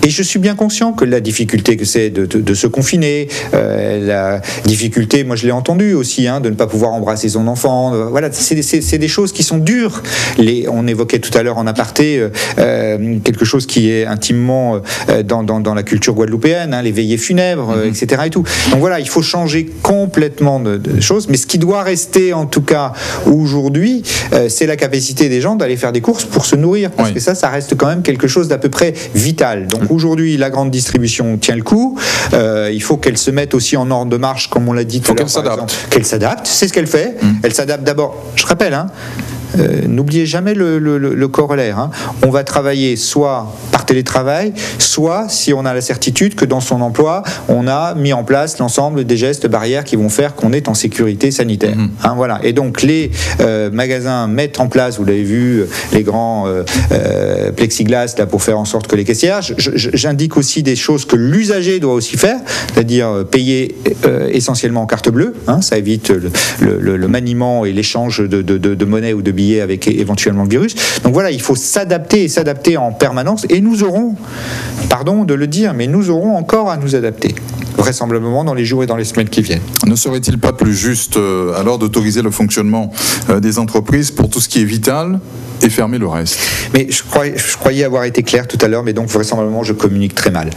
Et je suis bien conscient que la difficulté que c'est de, de- de se confiner, euh, la difficulté, moi je l'ai entendu aussi, hein, de ne pas pouvoir embrasser son enfant. euh, voilà, c'est des choses qui sont dures. Les, on évoquait tout à l'heure en aparté euh, quelque chose qui est intimement dans, dans- dans la culture guadeloupéenne, hein, les veillées funèbres, euh, etc. Et tout. Donc voilà, il faut changer complètement de, de choses. Mais ce qui doit rester, en tout cas aujourd'hui, c'est la capacité des gens d'aller faire des courses pour se nourrir, parce Oui. que ça, ça reste quand même quelque chose d'à peu près vital. Donc aujourd'hui, la grande distribution tient le coup. Euh, il faut qu'elle se mette aussi en ordre de marche, comme on l'a dit tout à l'heure. qu'elle s'adapte. Qu'elle s'adapte, c'est ce qu'elle fait. Mm. Elle s'adapte d'abord. Je rappelle, hein, euh, n'oubliez jamais le, le- le- le corollaire. hein. On va travailler soit par télétravail, soit si on a la certitude que dans son emploi, on a mis en place l'ensemble des gestes barrières qui vont faire qu'on est en sécurité sanitaire. Mhm. Hein, voilà. Et donc les euh, magasins mettent en place, vous l'avez vu, les grands euh, plexiglas là pour faire en sorte que les caissières. J'indique aussi des choses que l'usager doit aussi faire, c'est-à-dire payer essentiellement en carte bleue. hein, ça évite le, le- le- le maniement et l'échange de, de- de- de monnaie ou de billets avec éventuellement le virus. Donc voilà, il faut s'adapter et s'adapter en permanence. Et nous aurons, pardon de le dire, mais nous aurons encore à nous adapter, vraisemblablement dans les jours et dans les semaines qui viennent. Ne serait-il pas plus juste euh, alors d'autoriser le fonctionnement euh, des entreprises pour tout ce qui est vital et fermer le reste? Mais je croyais, je croyais avoir été clair tout à l'heure, mais donc vraisemblablement je communique très mal.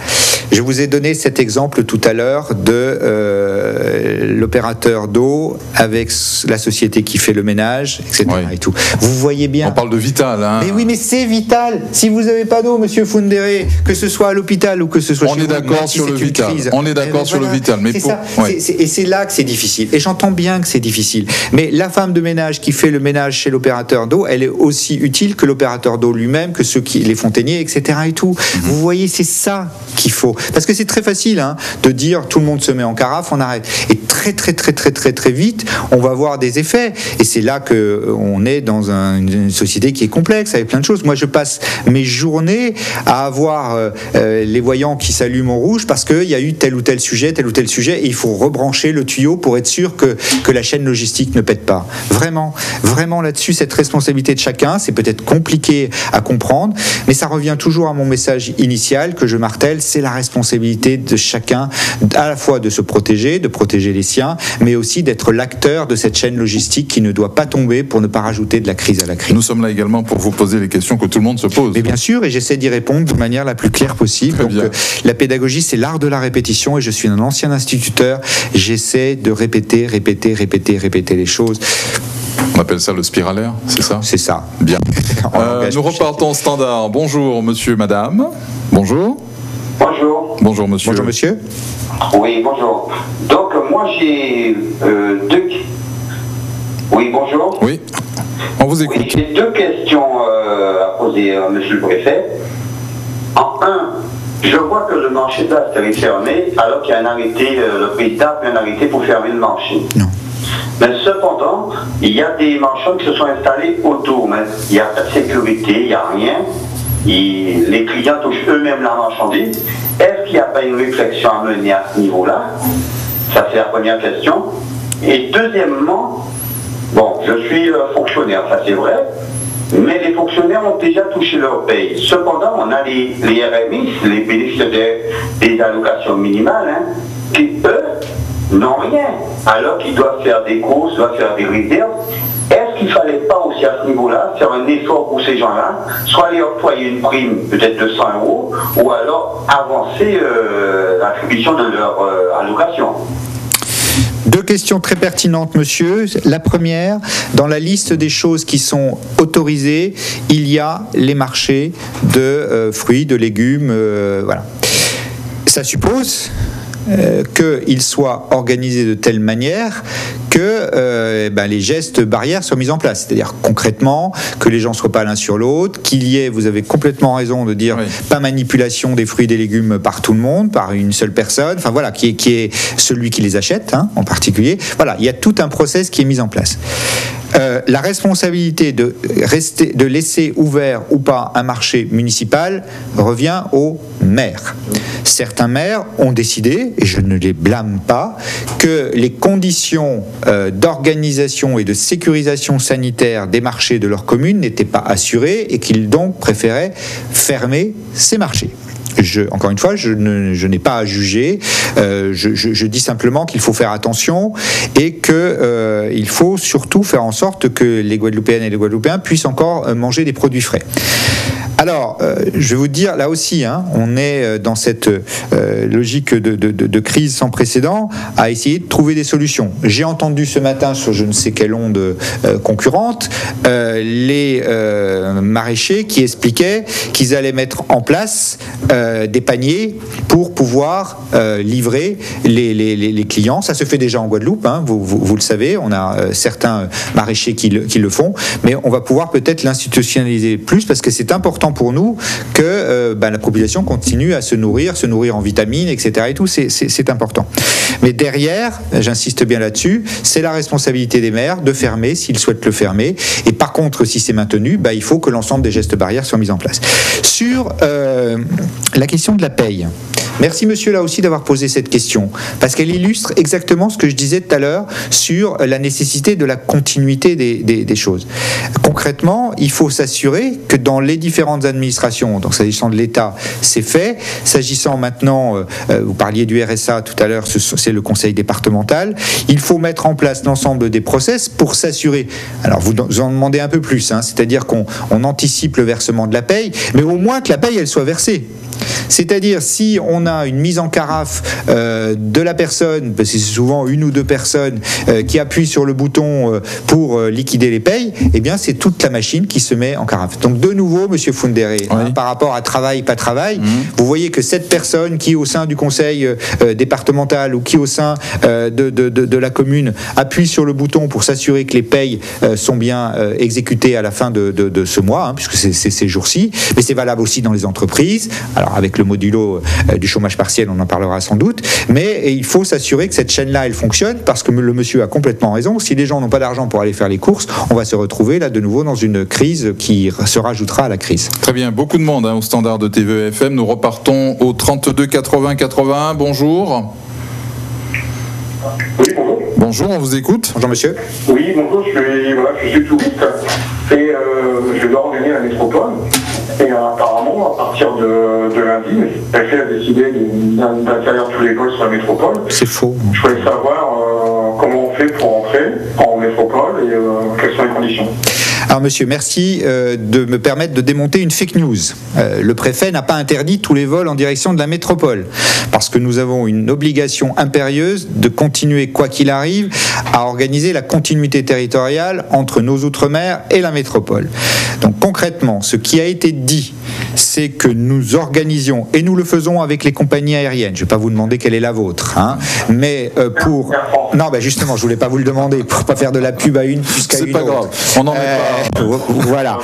Je vous ai donné cet exemple tout à l'heure de euh, l'opérateur d'eau avec la société qui fait le ménage, etc. Oui. Et tout. Vous voyez bien. On parle de vital, hein Mais oui, mais c'est vital. Si vous n'avez pas d'eau, Monsieur Fundere, que ce soit à l'hôpital ou que ce soit On chez est vous, d'accord sur le vital. crise. On est d'accord Sur le vital, mais c'est pour- ça. ouais. C'est- c'est- et c'est là que c'est difficile. Et j'entends bien que c'est difficile. Mais la femme de ménage qui fait le ménage chez l'opérateur d'eau, elle est aussi utile que l'opérateur d'eau lui-même, que ceux qui les fontainiers, etc. Et tout. Mhm. Vous voyez, c'est ça qu'il faut. Parce que c'est très facile hein, de dire tout le monde se met en carafe, on arrête. Et très très très très très très vite, on va voir des effets. Et c'est là que euh, on est dans un- une société qui est complexe avec plein de choses. Moi, je passe mes journées à avoir euh, euh, les voyants qui s'allument au rouge parce qu'il y a eu tel ou tel sujet, tel ou tel sujet, et il faut rebrancher le tuyau pour être sûr que, que la chaîne logistique ne pète pas. Vraiment, vraiment là-dessus, cette responsabilité de chacun, c'est peut-être compliqué à comprendre, mais ça revient toujours à mon message initial que je martèle, c'est la responsabilité de chacun, à la fois de se protéger, de protéger les siens, mais aussi d'être l'acteur de cette chaîne logistique qui ne doit pas tomber pour ne pas rajouter de la crise à la crise. Nous sommes là également pour vous poser les questions que tout le monde se pose. Mais bien sûr, et j'essaie d'y répondre de manière la plus claire possible. Très Donc, bien. euh, la pédagogie, c'est l'art de la répétition, et je suis un ancien instituteur. J'essaie de répéter, répéter, répéter, répéter les choses. On appelle ça le spiralaire, c'est ça? C'est ça. Bien. En Euh, nous repartons au standard. Bonjour, monsieur, madame. Bonjour. Bonjour. Bonjour, monsieur. Bonjour monsieur. Oui, bonjour. Donc, moi, j'ai euh, deux. Oui, bonjour. Oui. On vous écoute. Oui, j'ai deux questions euh, à poser à monsieur le préfet. En un, je vois que le marché de l'Ast est fermé, alors qu'il y a un arrêté, euh, le président a un arrêté pour fermer le marché. Non. Mais cependant, il y a des marchands qui se sont installés autour. Mais il n'y a pas de sécurité, il n'y a rien. Et les clients touchent eux-mêmes la marchandise. Est-ce qu'il n'y a pas une réflexion à mener à ce niveau-là? Ça, c'est la première question. Et deuxièmement, bon, je suis euh, fonctionnaire, ça c'est vrai, mais les fonctionnaires ont déjà touché leur paye. Cependant, on a les, les RMI, les bénéficiaires des, allocations minimales, hein, qui, eux, n'ont rien, alors qu'ils doivent faire des courses, doivent faire des réserves. Est-ce qu'il ne fallait pas aussi à ce niveau-là faire un effort pour ces gens-là, soit les octroyer une prime peut-être de 100 euros, ou alors avancer euh, l'attribution de leur euh, allocation Deux questions très pertinentes, monsieur. La première, dans la liste des choses qui sont autorisées, il y a les marchés de euh, fruits, de légumes, euh, voilà. Ça suppose euh, qu'ils soient organisés de telle manière que euh, ben, les gestes barrières soient mis en place. C'est-à-dire concrètement que les gens ne soient pas l'un sur l'autre, qu'il y ait, vous avez complètement raison de dire, Oui. pas manipulation des fruits et des légumes par tout le monde, par une seule personne, enfin voilà, qui est, qui est celui qui les achète hein, en particulier. Voilà, il y a tout un process qui est mis en place. Euh, la responsabilité de, laisser ouvert ou pas un marché municipal revient au maire. Certains maires ont décidé, et je ne les blâme pas, que les conditions euh, d'organisation et de sécurisation sanitaire des marchés de leur commune n'étaient pas assurées et qu'ils donc préféraient fermer ces marchés. Encore une fois, je, n'ai pas à juger. Euh, je, dis simplement qu'il faut faire attention et que euh, faut surtout faire en sorte que les Guadeloupéennes et les Guadeloupéens puissent encore euh, manger des produits frais. Alors, euh, je vais vous dire, là aussi, hein, on est euh, dans cette euh, logique de, crise sans précédent à essayer de trouver des solutions. J'ai entendu ce matin sur je ne sais quelle onde concurrente les maraîchers qui expliquaient qu'ils allaient mettre en place des paniers pour pouvoir livrer les, clients. Ça se fait déjà en Guadeloupe, hein, vous, le savez, on a certains maraîchers qui le font, mais on va pouvoir peut-être l'institutionnaliser plus parce que c'est important pour nous que euh, ben, la population continue à se nourrir, se nourrir en vitamines, etc. Et tout, c'est- important. Mais derrière, j'insiste bien là-dessus, c'est la responsabilité des maires de fermer s'ils souhaitent le fermer. Et par contre, si c'est maintenu, ben, il faut que l'ensemble des gestes barrières soient mis en place. Sur euh, la question de la paye. Merci monsieur là aussi d'avoir posé cette question, parce qu'elle illustre exactement ce que je disais tout à l'heure sur la nécessité de la continuité des, choses. Concrètement, il faut s'assurer que dans les différentes administrations, donc s'agissant de l'État, c'est fait. S'agissant maintenant, euh, euh, vous parliez du RSA tout à l'heure, ce- c'est le conseil départemental, il faut mettre en place l'ensemble des process pour s'assurer. Alors vous en demandez un peu plus, hein, c'est-à-dire qu'on on anticipe le versement de la paye, mais au moins que la paye elle soit versée. C'est-à-dire, si on a une mise en carafe euh, de la personne, parce que c'est souvent une ou deux personnes euh, qui appuient sur le bouton euh, pour liquider les payes, eh bien, c'est toute la machine qui se met en carafe. Donc, de nouveau, Monsieur Fundere, hein, par rapport à travail, pas travail, vous voyez que cette personne qui, au sein du conseil départemental ou qui, au sein de, de- de- de la commune, appuie sur le bouton pour s'assurer que les payes sont bien exécutées à la fin de, ce mois, hein, puisque c'est c'est ces jours-ci, mais c'est valable aussi dans les entreprises. Alors, avec le modulo euh, du chômage partiel, on en parlera sans doute, mais il faut s'assurer que cette chaîne-là, elle fonctionne, parce que le monsieur a complètement raison. Si les gens n'ont pas d'argent pour aller faire les courses, on va se retrouver là de nouveau dans une crise qui se rajoutera à la crise. Très bien, beaucoup de monde hein, au standard de TVFM. Nous repartons au 32 80 81. Bonjour. Oui, bonjour. Bonjour, on vous écoute. Bonjour monsieur. Oui, bonjour, je suis, voilà, je suis touriste et euh, je dois revenir à la métropole. Et euh, apparemment, à partir de, de lundi, préfet a décidé d'interdire tous les vols sur la métropole. C'est faux. Je voulais savoir euh, comment on fait pour entrer en métropole et euh, quelles sont les conditions alors monsieur, merci euh, de me permettre de démonter une fake news. Euh, le préfet n'a pas interdit tous les vols en direction de la métropole, parce que nous avons une obligation impérieuse de continuer, quoi qu'il arrive, à organiser la continuité territoriale entre nos outre-mer et la métropole. Donc concrètement, ce qui a été dit, c'est que nous organisions, et nous le faisons avec les compagnies aériennes, je ne vais pas vous demander quelle est la vôtre, hein, mais euh, pour... Non, ben justement, je voulais pas vous le demander, pour pas faire de la pub à une jusqu'à une C'est pas grave, on en est pas... Voilà,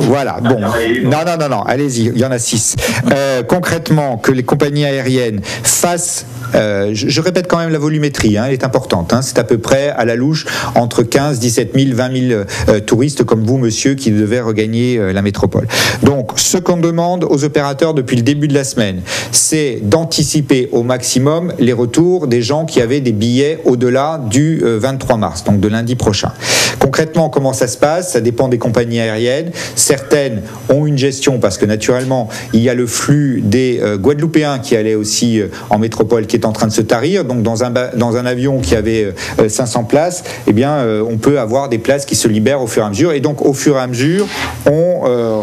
voilà. Bon, non, non, non, non. Allez-y, il y en a six. Euh, concrètement, que les compagnies aériennes fassent euh, je, répète quand même la volumétrie, hein, elle est importante. Hein, c'est à peu près à la louche entre 15, 17 000, 20 000 euh, touristes comme vous, monsieur, qui devaient regagner euh, la métropole. Donc, ce qu'on demande aux opérateurs depuis le début de la semaine, c'est d'anticiper au maximum les retours des gens qui avaient des billets au-delà du 23 mars, donc de lundi prochain. Concrètement, comment ça se passe? Ça dépend des compagnies aériennes. Certaines ont une gestion parce que naturellement, il y a le flux des Guadeloupéens qui allaient aussi en métropole qui est en train de se tarir. Donc dans un, dans un avion qui avait 500 places, eh bien, euh, on peut avoir des places qui se libèrent au fur et à mesure. Et donc au fur et à mesure, on euh,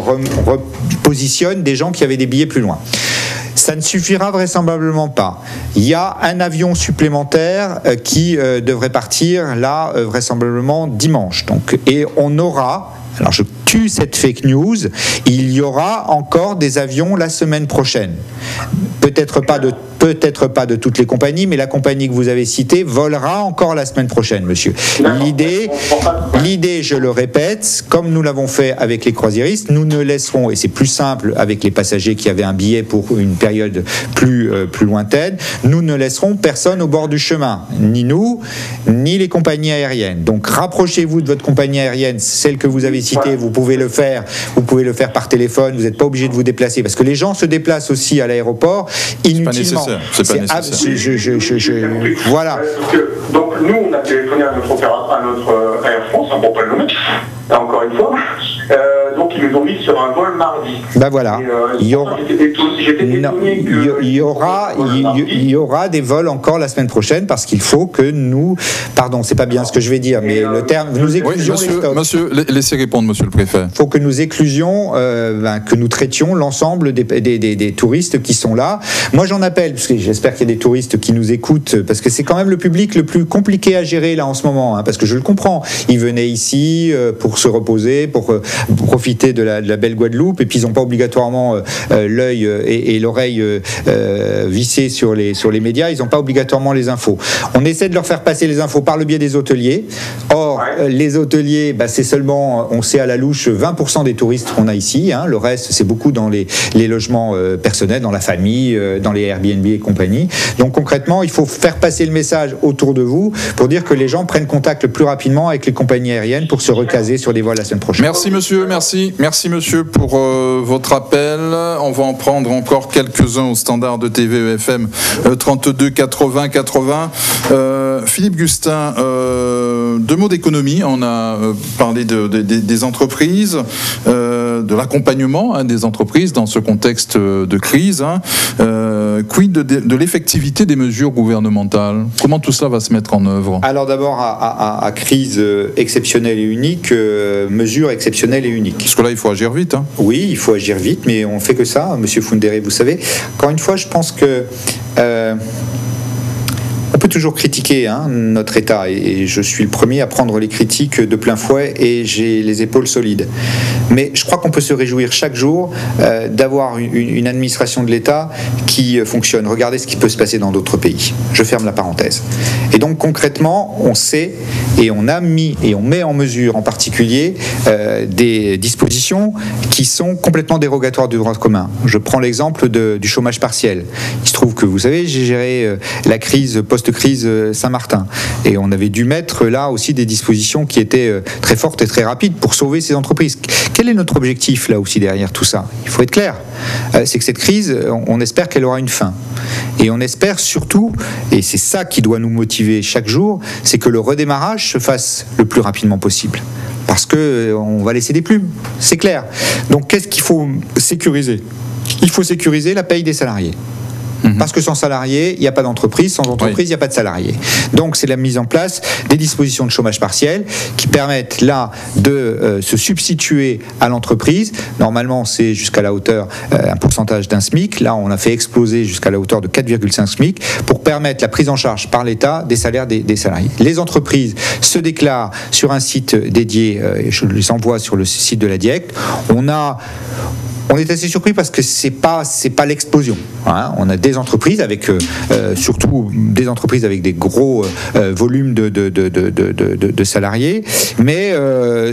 repositionne des gens qui avaient des billets plus loin. Ça ne suffira vraisemblablement pas. Il y a un avion supplémentaire euh, qui devrait partir là vraisemblablement dimanche. Donc, et on aura, alors je tue cette fake news, il y aura encore des avions la semaine prochaine. Peut-être pas de peut-être pas de toutes les compagnies, mais la compagnie que vous avez citée volera encore la semaine prochaine, monsieur. L'idée, l'idée, je le répète, comme nous l'avons fait avec les croisiéristes, nous ne laisserons, et c'est plus simple avec les passagers qui avaient un billet pour une période plus, euh, plus lointaine, nous ne laisserons personne au bord du chemin, ni nous, ni les compagnies aériennes. Donc rapprochez-vous de votre compagnie aérienne, celle que vous avez citée, vous pouvez le faire, vous pouvez le faire par téléphone, vous n'êtes pas obligé de vous déplacer, parce que les gens se déplacent aussi à l'aéroport inutilement. C'est pas nécessaire. Je, je, je, voilà. Donc nous, on a téléphoné à notre, opérateur, à notre euh, Air France, hein, pour pas le nommer, encore une fois. Euh, ils nous ont mis sur un vol mardi. Ben voilà. Euh, il, y aura... il y aura, il y aura des vols encore la semaine prochaine parce qu'il faut que nous, pardon, c'est pas bien ce que je vais dire, mais le terme, nous éclusions oui, monsieur, monsieur, laissez répondre, monsieur le préfet. Il faut que nous éclusions, ben, que nous traitions l'ensemble des, des, des, des, touristes qui sont là. Moi, j'en appelle parce que j'espère qu'il y a des touristes qui nous écoutent parce que c'est quand même le public le plus compliqué à gérer là en ce moment, hein, parce que je le comprends. Ils venaient ici pour se reposer, pour profiter de la, belle Guadeloupe, et puis ils n'ont pas obligatoirement euh, euh, l'œil euh, et, l'oreille vissés sur les, sur les médias, ils n'ont pas obligatoirement les infos. On essaie de leur faire passer les infos par le biais des hôteliers. Or, les hôteliers, bah, c'est seulement, on sait à la louche, 20% des touristes qu'on a ici. Hein. le reste, c'est beaucoup dans les, les logements personnels, dans la famille, dans les Airbnb et compagnie. Donc concrètement, il faut faire passer le message autour de vous pour dire que les gens prennent contact le plus rapidement avec les compagnies aériennes pour se recaser sur des vols la semaine prochaine. Merci monsieur, merci. Merci monsieur pour euh, votre appel. On va en prendre encore quelques-uns au standard de TV EFM 32 80 80. Philippe Gustin, euh, deux mots d'économie. On a euh, parlé des entreprises, de l'accompagnement hein, des entreprises dans ce contexte de crise. Hein. Quid de, l'effectivité des mesures gouvernementales? Comment tout cela va se mettre en œuvre? Alors d'abord, à, crise exceptionnelle et unique, mesures exceptionnelles et uniques. Parce que là, il faut agir vite. Hein. Oui, il faut agir vite, mais on fait que ça, Monsieur Fundere, vous savez. Encore une fois, je pense que euh, peut toujours critiquer hein, notre État et je suis le premier à prendre les critiques de plein fouet et j'ai les épaules solides. Mais je crois qu'on peut se réjouir chaque jour euh, d'avoir une, administration de l'État qui euh, fonctionne. Regardez ce qui peut se passer dans d'autres pays. Je ferme la parenthèse. Et donc concrètement, on sait et on a mis et on met en mesure en particulier euh, des dispositions qui sont complètement dérogatoires du droit commun. Je prends l'exemple du chômage partiel. Il se trouve que vous savez, j'ai géré la crise post crise euh, Saint-Martin. Et on avait dû mettre là aussi des dispositions qui étaient euh, très fortes et très rapides pour sauver ces entreprises. Quel est notre objectif là aussi derrière tout ça? Il faut être clair. Euh, c'est que cette crise, on espère qu'elle aura une fin. Et on espère surtout, et c'est ça qui doit nous motiver chaque jour, c'est que le redémarrage se fasse le plus rapidement possible. Parce que on va laisser des plumes, c'est clair. Donc qu'est-ce qu'il faut sécuriser? Il faut sécuriser la paye des salariés. Mhm. Parce que sans salarié, il n'y a pas d'entreprise, sans entreprise, il n'y a pas de salarié. Donc c'est la mise en place des dispositions de chômage partiel qui permettent là de euh, se substituer à l'entreprise. Normalement, c'est jusqu'à la hauteur, euh, un pourcentage d'un SMIC. Là, on a fait exploser jusqu'à la hauteur de 4,5 SMIC pour permettre la prise en charge par l'État des salaires des, salariés. Les entreprises se déclarent sur un site dédié, euh, je les envoie sur le site de la DIEC. On a on est assez surpris parce que c'est pas c'est pas l'explosion. Hein. On a des entreprises avec euh, euh, surtout des entreprises avec des gros euh, volumes de de, de, de, salariés, mais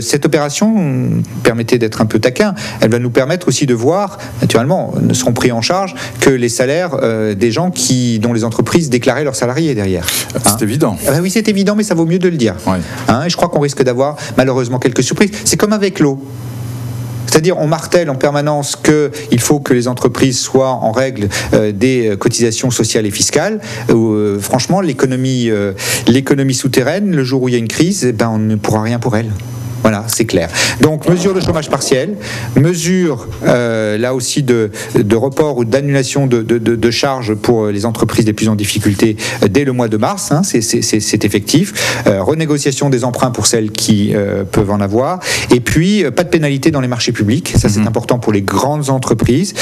cette opération permettait d'être un peu taquin. Elle va nous permettre aussi de voir, naturellement, ne seront pris en charge que les salaires des gens qui dont les entreprises déclaraient leurs salariés derrière. C'est hein. évident. Ah ben oui, c'est évident, mais ça vaut mieux de le dire. Hein, et je crois qu'on risque d'avoir malheureusement quelques surprises. C'est comme avec l'eau. C'est-à-dire, on martèle en permanence qu'il faut que les entreprises soient en règle euh, des cotisations sociales et fiscales. Euh, franchement, l'économie, euh, l'économie souterraine, le jour où il y a une crise, eh ben, on ne pourra rien pour elle. Voilà, c'est clair. Donc, mesure de chômage partiel, mesure euh, là aussi de, report ou d'annulation de, charges pour les entreprises les plus en difficulté dès le mois de mars, hein, c'est effectif. Euh, renégociation des emprunts pour celles qui euh, peuvent en avoir. Et puis, pas de pénalité dans les marchés publics. Ça, c'est mhm. important pour les grandes entreprises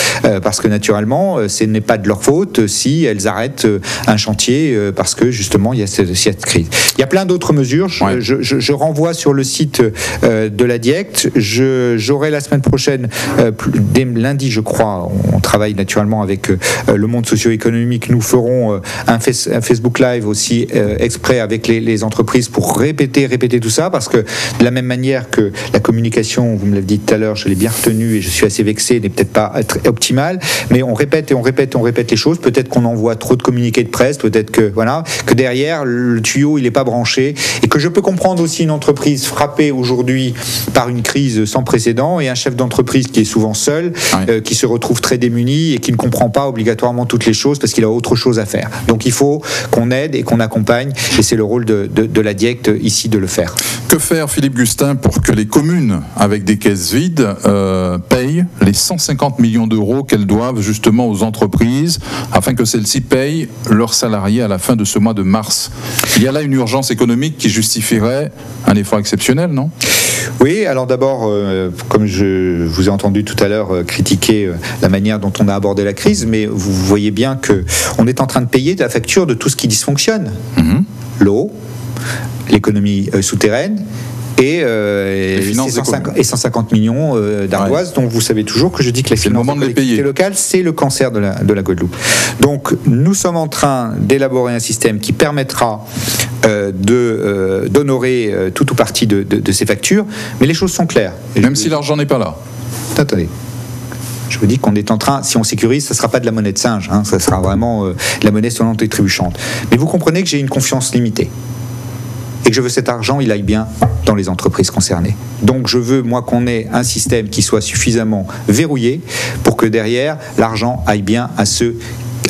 parce que naturellement, ce n'est pas de leur faute si elles arrêtent un chantier parce que justement, il y a cette, crise. Il y a plein d'autres mesures. Je, je, renvoie sur le site euh, de la DIECT. J'aurai la semaine prochaine, euh, dès lundi je crois, on travaille naturellement avec euh, le monde socio-économique, nous ferons un, Facebook Live aussi exprès avec les, entreprises pour répéter, répéter tout ça, parce que de la même manière que la communication, vous me l'avez dit tout à l'heure, je l'ai bien retenue et je suis assez vexé, n'est peut-être pas optimale, mais on répète et on répète et on répète les choses. Peut-être qu'on envoie trop de communiqués de presse, peut-être que voilà, que derrière le tuyau il n'est pas branché et que je peux comprendre aussi une entreprise frappée aujourd'hui aujourd'hui par une crise sans précédent et un chef d'entreprise qui est souvent seul, euh, qui se retrouve très démuni et qui ne comprend pas obligatoirement toutes les choses parce qu'il a autre chose à faire. Donc il faut qu'on aide et qu'on accompagne et c'est le rôle de, la DIECT ici de le faire. Que faire, Philippe Gustin, pour que les communes avec des caisses vides euh, payent les 150 millions d'euros qu'elles doivent justement aux entreprises afin que celles-ci payent leurs salariés à la fin de ce mois de mars? Il y a là une urgence économique qui justifierait un effort exceptionnel, non? Oui, alors d'abord, euh, comme je vous ai entendu tout à l'heure euh, critiquer euh, la manière dont on a abordé la crise, mais vous voyez bien que on est en train de payer la facture de tout ce qui dysfonctionne. Mhm. L'eau, l'économie souterraine, et, euh, et, 150, millions euh, d'ardoises, dont vous savez toujours que je dis que la finances de locale, c'est le cancer de la, de la, Guadeloupe. Donc nous sommes en train d'élaborer un système qui permettra euh, de d'honorer tout ou partie de, de, ces factures, mais les choses sont claires. Même si l'argent n'est pas là. Attendez. Je vous dis qu'on est en train, si on sécurise, ça ne sera pas de la monnaie de singe, hein, ça sera vraiment de la monnaie sonnante et trébuchante. Mais vous comprenez que j'ai une confiance limitée et que je veux cet argent, il aille bien dans les entreprises concernées. Donc je veux, moi, qu'on ait un système qui soit suffisamment verrouillé pour que derrière, l'argent aille bien à ceux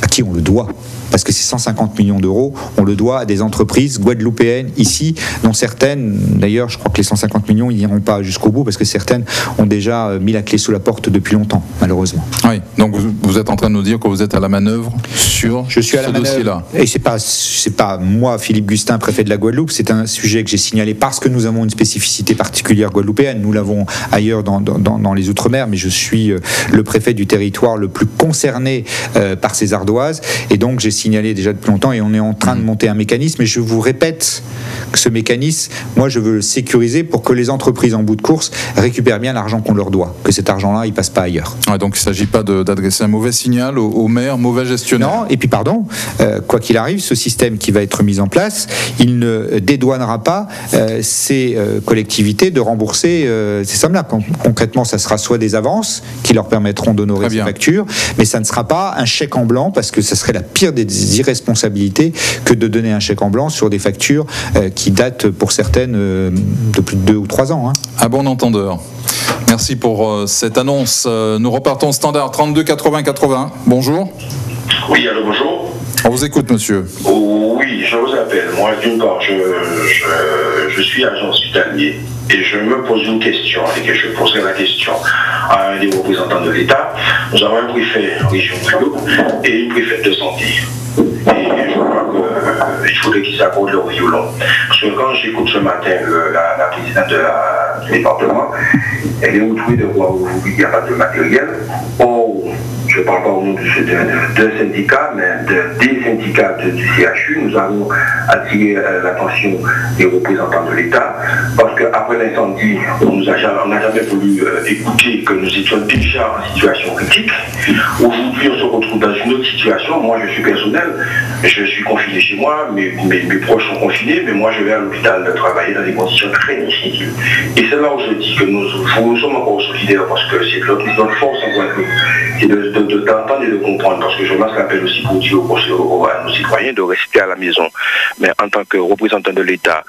à qui on le doit parce que ces 150 millions d'euros, on le doit à des entreprises guadeloupéennes ici, dont certaines, d'ailleurs, je crois que les 150 millions, ils n'iront pas jusqu'au bout, parce que certaines ont déjà euh, mis la clé sous la porte depuis longtemps, malheureusement. Oui, donc vous, êtes en train de nous dire que vous êtes à la manœuvre sur je suis à ce dossier-là. Et c'est pas, c'est pas moi, Philippe Gustin, préfet de la Guadeloupe, c'est un sujet que j'ai signalé parce que nous avons une spécificité particulière guadeloupéenne. Nous l'avons ailleurs dans, dans, dans les Outre-mer, mais je suis euh, le préfet du territoire le plus concerné euh, par ces ardoises, et donc j'ai signalé déjà depuis longtemps et on est en train de mhm. monter un mécanisme. Et je vous répète que ce mécanisme, moi, je veux le sécuriser pour que les entreprises en bout de course récupèrent bien l'argent qu'on leur doit, que cet argent-là, il passe pas ailleurs. donc il ne s'agit pas d'adresser un mauvais signal au, maire, mauvais gestionnaire. Non, et puis pardon, euh, quoi qu'il arrive, ce système qui va être mis en place, il ne dédouanera pas euh, ces euh, collectivités de rembourser ces sommes-là. Concrètement, ça sera soit des avances qui leur permettront d'honorer ces factures, mais ça ne sera pas un chèque en blanc parce que ça serait la pire des irresponsabilité que de donner un chèque en blanc sur des factures euh, qui datent pour certaines euh, de plus de deux ou trois ans. Hein. À bon entendeur. Merci pour euh, cette annonce. Nous repartons standard 32 80 80. Bonjour. Oui, allô, bonjour. On vous écoute, monsieur. Oh, oui, Oui, je vous appelle. Moi, d'une part, je, je, je suis agent hospitalier et je me pose une question et que je poserai la question à un des représentants de l'État. Nous avons un préfet région et une préfète de santé. Et je crois qu'il faudrait qu'ils s'accordent leur violon. Parce que quand j'écoute ce matin la, présidente du département, elle est outrée de voir aujourd'hui qu'il n'y a pas de matériel. Or, je ne parle pas au nom d'un syndicat, mais de, des syndicats du CHU, nous avons attiré euh, l'attention des représentants de l'État, parce qu'après l'incendie, on n'a jamais voulu euh, écouter que nous étions déjà en situation critique. Aujourd'hui, on se retrouve dans une autre situation. Moi, je suis personnel, je suis confiné chez moi, mes, proches sont confinés, mais moi, je vais à l'hôpital travailler dans des conditions très difficiles. Et c'est là où je dis que nous, nous sommes encore solidaires, parce que c'est notre, notre force en Guadeloupe, c'est de d'entendre et de comprendre, parce que je lance l'appel aussi pour dire aux, citoyens de rester à la maison. Mais en tant que représentant de l'État,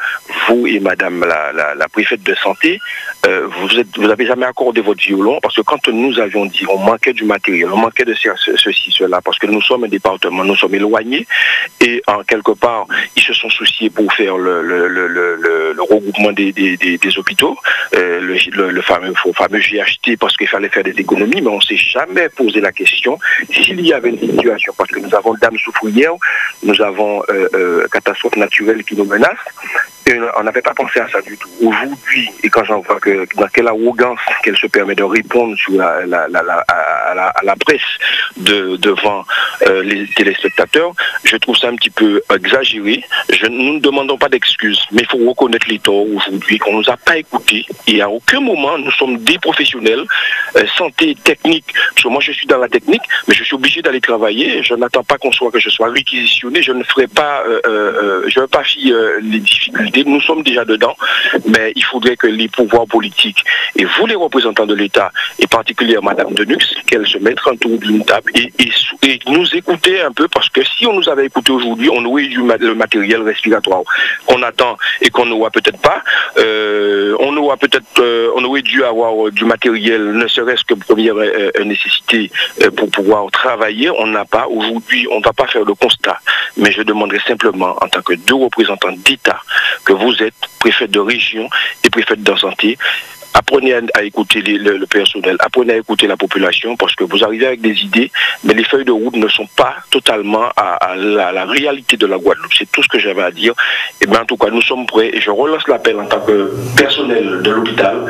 vous et Madame la, préfète de santé, euh, vous vous avez jamais accordé votre violon, parce que quand nous avions dit on manquait du matériel, on manquait de ceci, cela, parce que nous sommes un département, nous sommes éloignés, et en quelque part, ils se sont souciés pour faire le, le, regroupement des, des, hôpitaux, euh, le, fameux, fameux GHT, parce qu'il fallait faire des économies, mais on ne s'est jamais posé la question s'il y avait une situation, parce que nous avons Dame Soufouillère, nous avons euh, euh, catastrophe naturelle qui nous menace, on n'avait pas pensé à ça du tout. Aujourd'hui, et quand j'en vois que dans quelle arrogance qu'elle se permet de répondre à, la, presse devant euh, les téléspectateurs, je trouve ça un petit peu exagéré. nous ne demandons pas d'excuses, mais il faut reconnaître les torts aujourd'hui, qu'on ne nous a pas écoutés. Et à aucun moment, nous sommes des professionnels, euh, santé, technique. Parce que moi, je suis dans la technique, mais je suis obligé d'aller travailler. Je n'attends pas qu'on soit, que je sois réquisitionné. Je ne ferai pas, euh, je ne pas faire les difficultés nous sommes déjà dedans, mais il faudrait que les pouvoirs politiques et vous les représentants de l'État, et particulièrement Madame Denux, qu'elle se mette autour d'une table et, nous écouter un peu, parce que si on nous avait écouté aujourd'hui, on aurait eu le matériel respiratoire qu'on attend et qu'on n'aura peut-être pas. Euh, on aura peut-être, euh, on aurait dû avoir euh, du matériel, ne serait-ce que première nécessité pour pouvoir travailler. On n'a pas. Aujourd'hui, on ne va pas faire le constat, mais je demanderai simplement, en tant que deux représentants d'État, que vous êtes préfet de région et préfet de santé apprenez à, écouter le, personnel, apprenez à écouter la population parce que vous arrivez avec des idées, mais les feuilles de route ne sont pas totalement à, la, réalité de la Guadeloupe. C'est tout ce que j'avais à dire. Et en tout cas, nous sommes prêts et je relance l'appel en tant que personnel de l'hôpital.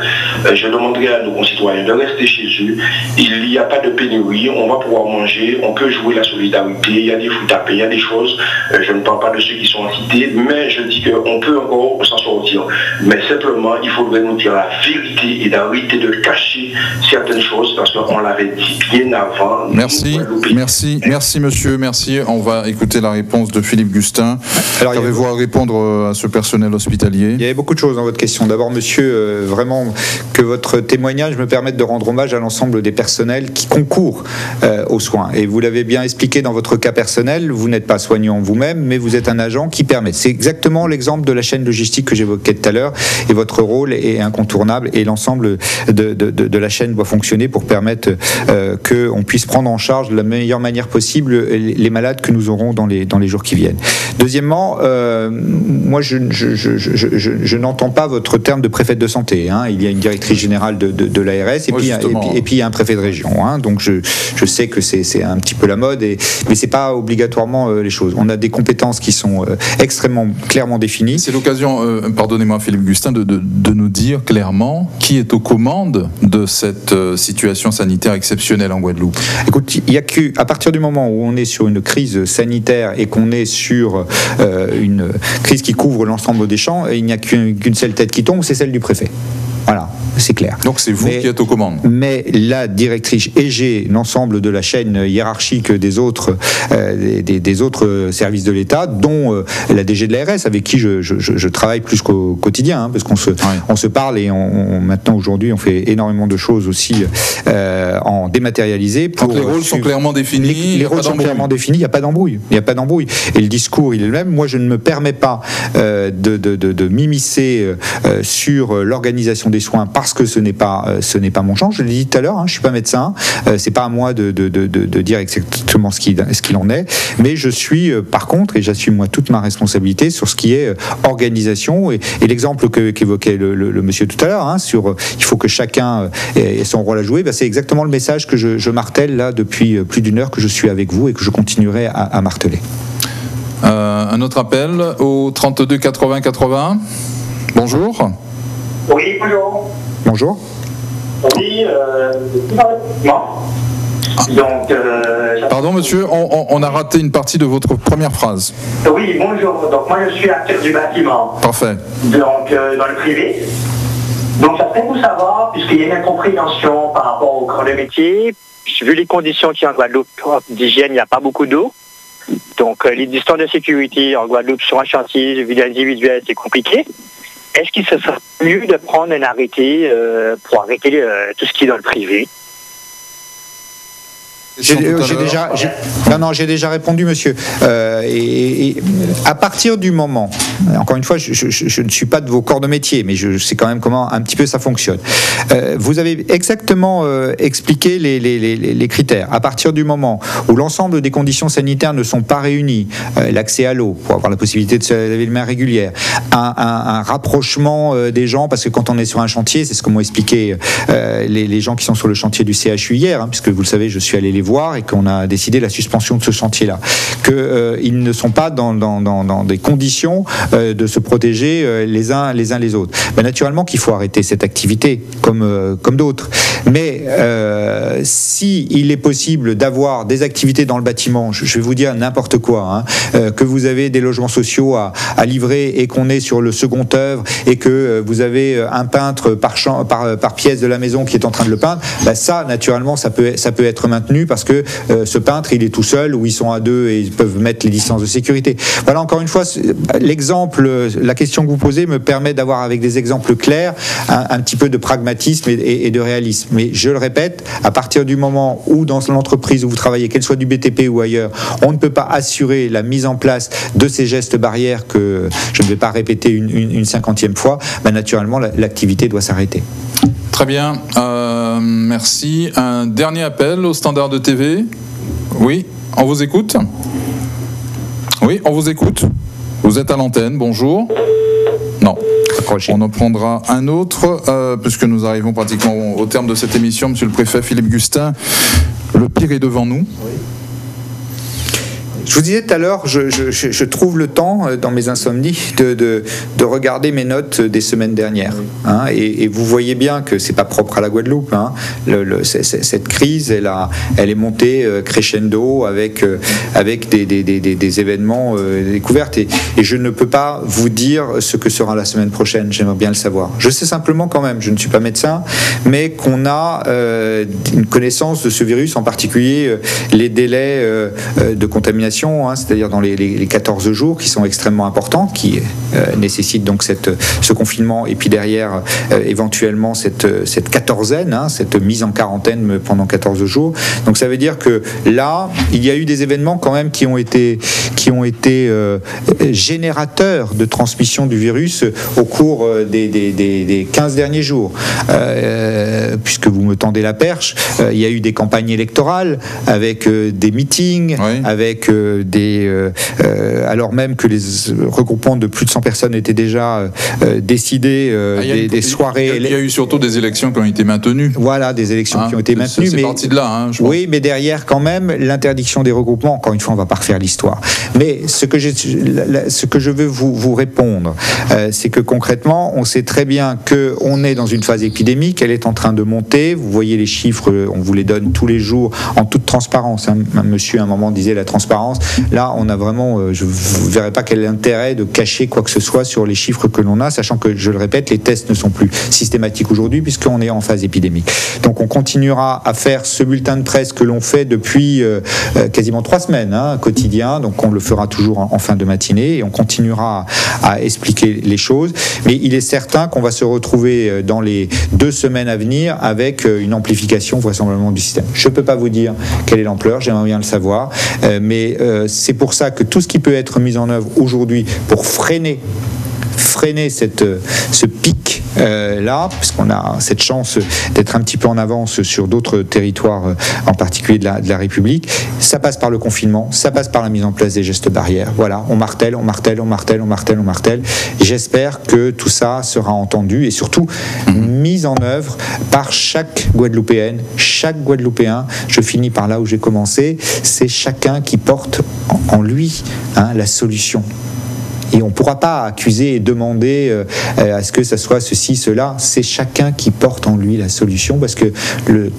Euh, je demanderai à nos concitoyens de rester chez eux. Il n'y a pas de pénurie, on va pouvoir manger, on peut jouer la solidarité, il y a des foot à il y a des choses. Euh, je ne parle pas de ceux qui sont en cité, mais je dis qu'on peut encore s'en sortir. Mais simplement, il faudrait nous dire la vérité et d'arrêter de cacher certaines choses parce qu'on l'avait dit bien avant. Merci, merci, merci monsieur, merci. On va écouter la réponse de Philippe Gustin. Alors, Avez-vous à répondre euh, à ce personnel hospitalier? Il y avait beaucoup de choses dans votre question. D'abord, monsieur, euh, vraiment que votre témoignage me permette de rendre hommage à l'ensemble des personnels qui concourent euh, aux soins. Et vous l'avez bien expliqué dans votre cas personnel, vous n'êtes pas soignant vous-même, mais vous êtes un agent qui permet. C'est exactement l'exemple de la chaîne logistique que j'évoquais tout à l'heure. Et votre rôle est incontournable. Et l'ensemble de, de, la chaîne doit fonctionner pour permettre euh, qu'on puisse prendre en charge de la meilleure manière possible les malades que nous aurons dans les, dans les jours qui viennent. Deuxièmement, euh, moi, je, je, je, je n'entends pas votre terme de préfet de santé. Hein. Il y a une directrice générale de, de, l'ARS et, puis, et, puis, il y a un préfet de région. Hein. Donc je, je sais que c'est un petit peu la mode, et, mais c'est pas obligatoirement euh, les choses. On a des compétences qui sont extrêmement clairement définies. C'est l'occasion, pardonnez-moi Philippe Gustin, de, de, nous dire clairement qui est aux commandes de cette euh, situation sanitaire exceptionnelle en Guadeloupe Écoute, il a à partir du moment où on est sur une crise sanitaire et qu'on est sur euh, une crise qui couvre l'ensemble des champs, il n'y a qu'une seule tête qui tombe, c'est celle du préfet. Voilà, c'est clair. Donc c'est vous qui êtes aux commandes. Mais la directrice EG, l'ensemble de la chaîne hiérarchique des autres, euh, des, autres services de l'État, dont euh, la DG de l'ARS, avec qui je, travaille plus qu'au quotidien, hein, parce qu'on se, on se parle et on, maintenant aujourd'hui on fait énormément de choses aussi euh, en dématérialisé. Pour, les rôles sont clairement définis. Les, rôles sont clairement définis, il n'y a pas d'embrouille. Il n'y a pas d'embrouille. Et le discours, il est le même. Moi, je ne me permets pas de, de, de, de m'immiscer sur l'organisation des soins parce parce que ce n'est pas, ce n'est pas mon champ. Je l'ai dit tout à l'heure, hein, je suis pas médecin, c'est pas à moi de, de, de, de dire exactement ce qu'il ce qu'il en est, mais je suis par contre, et j'assume moi toute ma responsabilité sur ce qui est organisation et, l'exemple qu'évoquait le, le, monsieur tout à l'heure, hein, sur il faut que chacun ait son rôle à jouer, bah, c'est exactement le message que je, je martèle là depuis plus d'une heure que je suis avec vous et que je continuerai à, marteler. Euh, un autre appel au 32 80 80. Bonjour. Oui, bonjour. Bonjour. Oui, euh, donc, euh, Pardon, monsieur, on, a raté une partie de votre première phrase. Oui, bonjour. Donc, moi, je suis acteur du bâtiment. Parfait. Donc, dans le privé. Donc, fait vous savoir, puisqu'il y a une incompréhension par rapport au corps de métier, vu les conditions qu'il y a en Guadeloupe d'hygiène, il n'y a pas beaucoup d'eau. Donc euh, les distances de sécurité en Guadeloupe sur un chantier, vie individuelle, c'est compliqué. Est-ce qu'il serait mieux de prendre un arrêté euh, pour arrêter euh, tout ce qui est dans le privé? J'ai déjà, non, non, j'ai déjà répondu, monsieur. Euh, et, à partir du moment, encore une fois, je, ne suis pas de vos corps de métier, mais je sais quand même comment un petit peu ça fonctionne. Euh, vous avez exactement euh, expliqué les, les, les, critères. À partir du moment où l'ensemble des conditions sanitaires ne sont pas réunies, l'accès à l'eau pour avoir la possibilité de se laver les mains régulière, un, un, rapprochement des gens, parce que quand on est sur un chantier, c'est ce que m'ont expliqué les, gens qui sont sur le chantier du CHU hier, hein, puisque vous le savez, je suis allé les voir et qu'on a décidé la suspension de ce chantier-là. Qu'ils euh, ne sont pas dans, des conditions euh, de se protéger euh, les uns les uns les autres. Naturellement qu'il faut arrêter cette activité comme, comme d'autres. Mais si est possible d'avoir des activités dans le bâtiment, je, vais vous dire n'importe quoi, hein, que vous avez des logements sociaux à, livrer et qu'on est sur le second œuvre et que vous avez un peintre par, pièce de la maison qui est en train de le peindre, bah ça naturellement ça peut, ça peut être maintenu parce que euh, ce peintre, il est tout seul ou ils sont à deux et ils peuvent mettre les distances de sécurité. Voilà, encore une fois, l'exemple, la question que vous posez me permet d'avoir avec des exemples clairs un, petit peu de pragmatisme et, de réalisme. Mais je le répète, à partir du moment où dans l'entreprise où vous travaillez, qu'elle soit du BTP ou ailleurs, on ne peut pas assurer la mise en place de ces gestes barrières que je ne vais pas répéter une, cinquantième fois, bah, naturellement l'activité doit s'arrêter. Très bien, euh, merci. Un dernier appel au standard de TV. Oui, on vous écoute Oui, on vous écoute. Vous êtes à l'antenne, bonjour. Non. On en prendra un autre, euh, puisque nous arrivons pratiquement au terme de cette émission, Monsieur le Préfet Philippe Gustin. Le pire est devant nous. Oui. Je vous disais tout à l'heure, je, trouve le temps euh, dans mes insomnies de, de, regarder mes notes des semaines dernières. Hein, et, vous voyez bien que c'est pas propre à la Guadeloupe. Hein. Cette crise, elle, est montée euh, crescendo avec, euh, des, événements. Et, et, je ne peux pas vous dire ce que sera la semaine prochaine. J'aimerais bien le savoir. Je sais simplement quand même, je ne suis pas médecin, mais qu'on a une connaissance de ce virus, en particulier les délais de contamination Hein, c'est-à-dire dans les, 14 jours qui sont extrêmement importants, qui euh, nécessitent donc cette, ce confinement et puis derrière euh, éventuellement cette, cette quatorzaine, hein, cette mise en quarantaine pendant 14 jours. Donc ça veut dire que là, il y a eu des événements quand même qui ont été, qui ont été euh, générateurs de transmission du virus au cours des, des, 15 derniers jours. puisque vous me tendez la perche, il y a eu des campagnes électorales avec des meetings, avec des, euh, euh, alors même que les regroupements de plus de 100 personnes étaient déjà euh, décidés, ah, des, soirées. Il y, a, eu surtout des élections qui ont été maintenues. Voilà, des élections qui ont été maintenues. C'est parti de là, hein, Oui, mais derrière, quand même, l'interdiction des regroupements, encore une fois, on ne va pas refaire l'histoire. Mais ce que, ce que je veux vous, vous répondre, c'est que concrètement, on sait très bien qu'on est dans une phase épidémique, elle est en train de monter. Vous voyez les chiffres, on vous les donne tous les jours en toute transparence. Un monsieur, à un moment, disait la transparence. Là, on a vraiment, euh, je ne verrai pas quel est l'intérêt de cacher quoi que ce soit sur les chiffres que l'on a, sachant que, je le répète, les tests ne sont plus systématiques aujourd'hui puisqu'on est en phase épidémique. Donc on continuera à faire ce bulletin de presse que l'on fait depuis euh, euh, quasiment trois semaines, hein, quotidien. Donc on le fera toujours en, fin de matinée et on continuera à, expliquer les choses. Mais il est certain qu'on va se retrouver dans les deux semaines à venir avec une amplification vraisemblablement du système. Je ne peux pas vous dire quelle est l'ampleur, j'aimerais bien le savoir, mais c'est pour ça que tout ce qui peut être mis en œuvre aujourd'hui pour freiner freiner cette, ce pic là, puisqu'on a cette chance d'être un petit peu en avance sur d'autres territoires, en particulier de la, de la République. Ça passe par le confinement, ça passe par la mise en place des gestes barrières. Voilà, on martèle, on martèle, on martèle, on martèle, on martèle. J'espère que tout ça sera entendu et surtout mis en œuvre par chaque Guadeloupéenne, chaque Guadeloupéen. Je finis par là où j'ai commencé. C'est chacun qui porte en lui hein, la solution. Et on ne pourra pas accuser et demander euh, à ce que ça soit ceci, cela. C'est chacun qui porte en lui la solution, parce que le,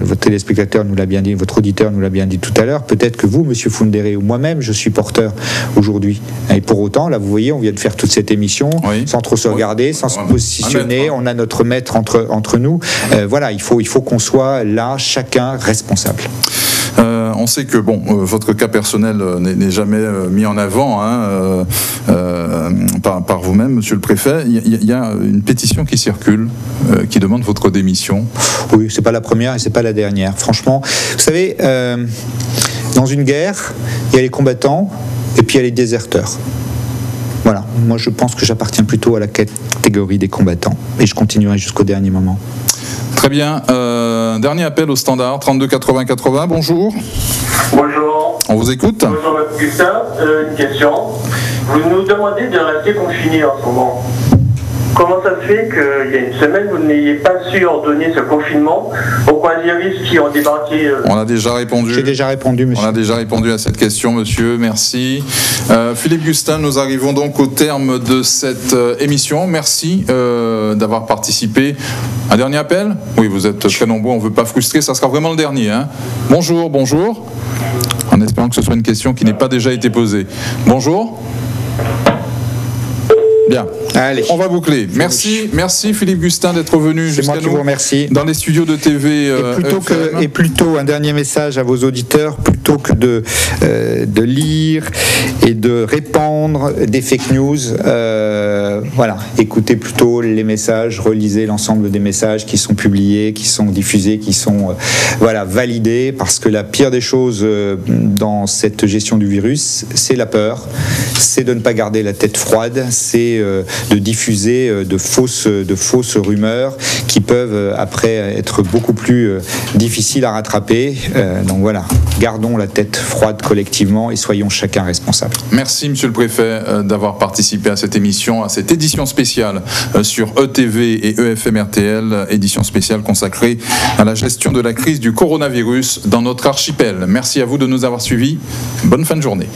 votre téléspectateur nous l'a bien dit, votre auditeur nous l'a bien dit tout à l'heure. Peut-être que vous, Monsieur Fundéré, ou moi-même, je suis porteur aujourd'hui. Et pour autant, là, vous voyez, on vient de faire toute cette émission sans trop se regarder, sans se positionner. On a notre maître entre, entre nous. Euh, voilà, il faut, il faut qu'on soit là, chacun responsable. Euh, on sait que bon, euh, votre cas personnel euh, n'est jamais mis en avant hein, par, vous-même, Monsieur le Préfet. Il y, a une pétition qui circule qui demande votre démission. Oui, c'est pas la première et c'est pas la dernière. Franchement, vous savez, dans une guerre, il y a les combattants et puis il y a les déserteurs. Voilà, moi je pense que j'appartiens plutôt à la catégorie des combattants et je continuerai jusqu'au dernier moment. Très bien. Euh, dernier appel au standard 32 80 80. Bonjour. Bonjour. On vous écoute. Bonjour, Augustin. Euh, une question. Vous nous demandez de rester confinés en ce moment. Comment ça se fait qu'il y a une semaine, vous n'ayez pas su ordonner ce confinement aux coronavirus qui ont débarqué euh, On a déjà répondu. J'ai déjà répondu, monsieur. On a déjà répondu à cette question, monsieur. Merci. Euh, Philippe Gustin, nous arrivons donc au terme de cette euh, émission. Merci d'avoir participé. Un dernier appel? Oui, vous êtes très nombreux, on ne veut pas frustrer. Ça sera vraiment le dernier. Hein bonjour, bonjour. En espérant que ce soit une question qui n'ait pas déjà été posée. Bonjour. Bien. Allez. On va boucler. Merci, merci Philippe Gustin d'être venu jusqu'à nous. Vous remercie. Dans les studios de TV. et, euh, plutôt que, et plutôt un dernier message à vos auditeurs, plutôt que de, euh, de lire et de répandre des fake news, euh, voilà, écoutez plutôt les messages, relisez l'ensemble des messages qui sont publiés, qui sont diffusés, qui sont voilà validés, parce que la pire des choses dans cette gestion du virus, c'est la peur, c'est de ne pas garder la tête froide, c'est de diffuser euh, de fausses, de fausses rumeurs qui peuvent euh, après être beaucoup plus euh, difficiles à rattraper. Donc voilà, gardons la tête froide collectivement et soyons chacun responsable. Merci Monsieur le Préfet d'avoir participé à cette émission, à cette édition spéciale sur ETV et EFM RTL, édition spéciale consacrée à la gestion de la crise du coronavirus dans notre archipel. Merci à vous de nous avoir suivis. Bonne fin de journée.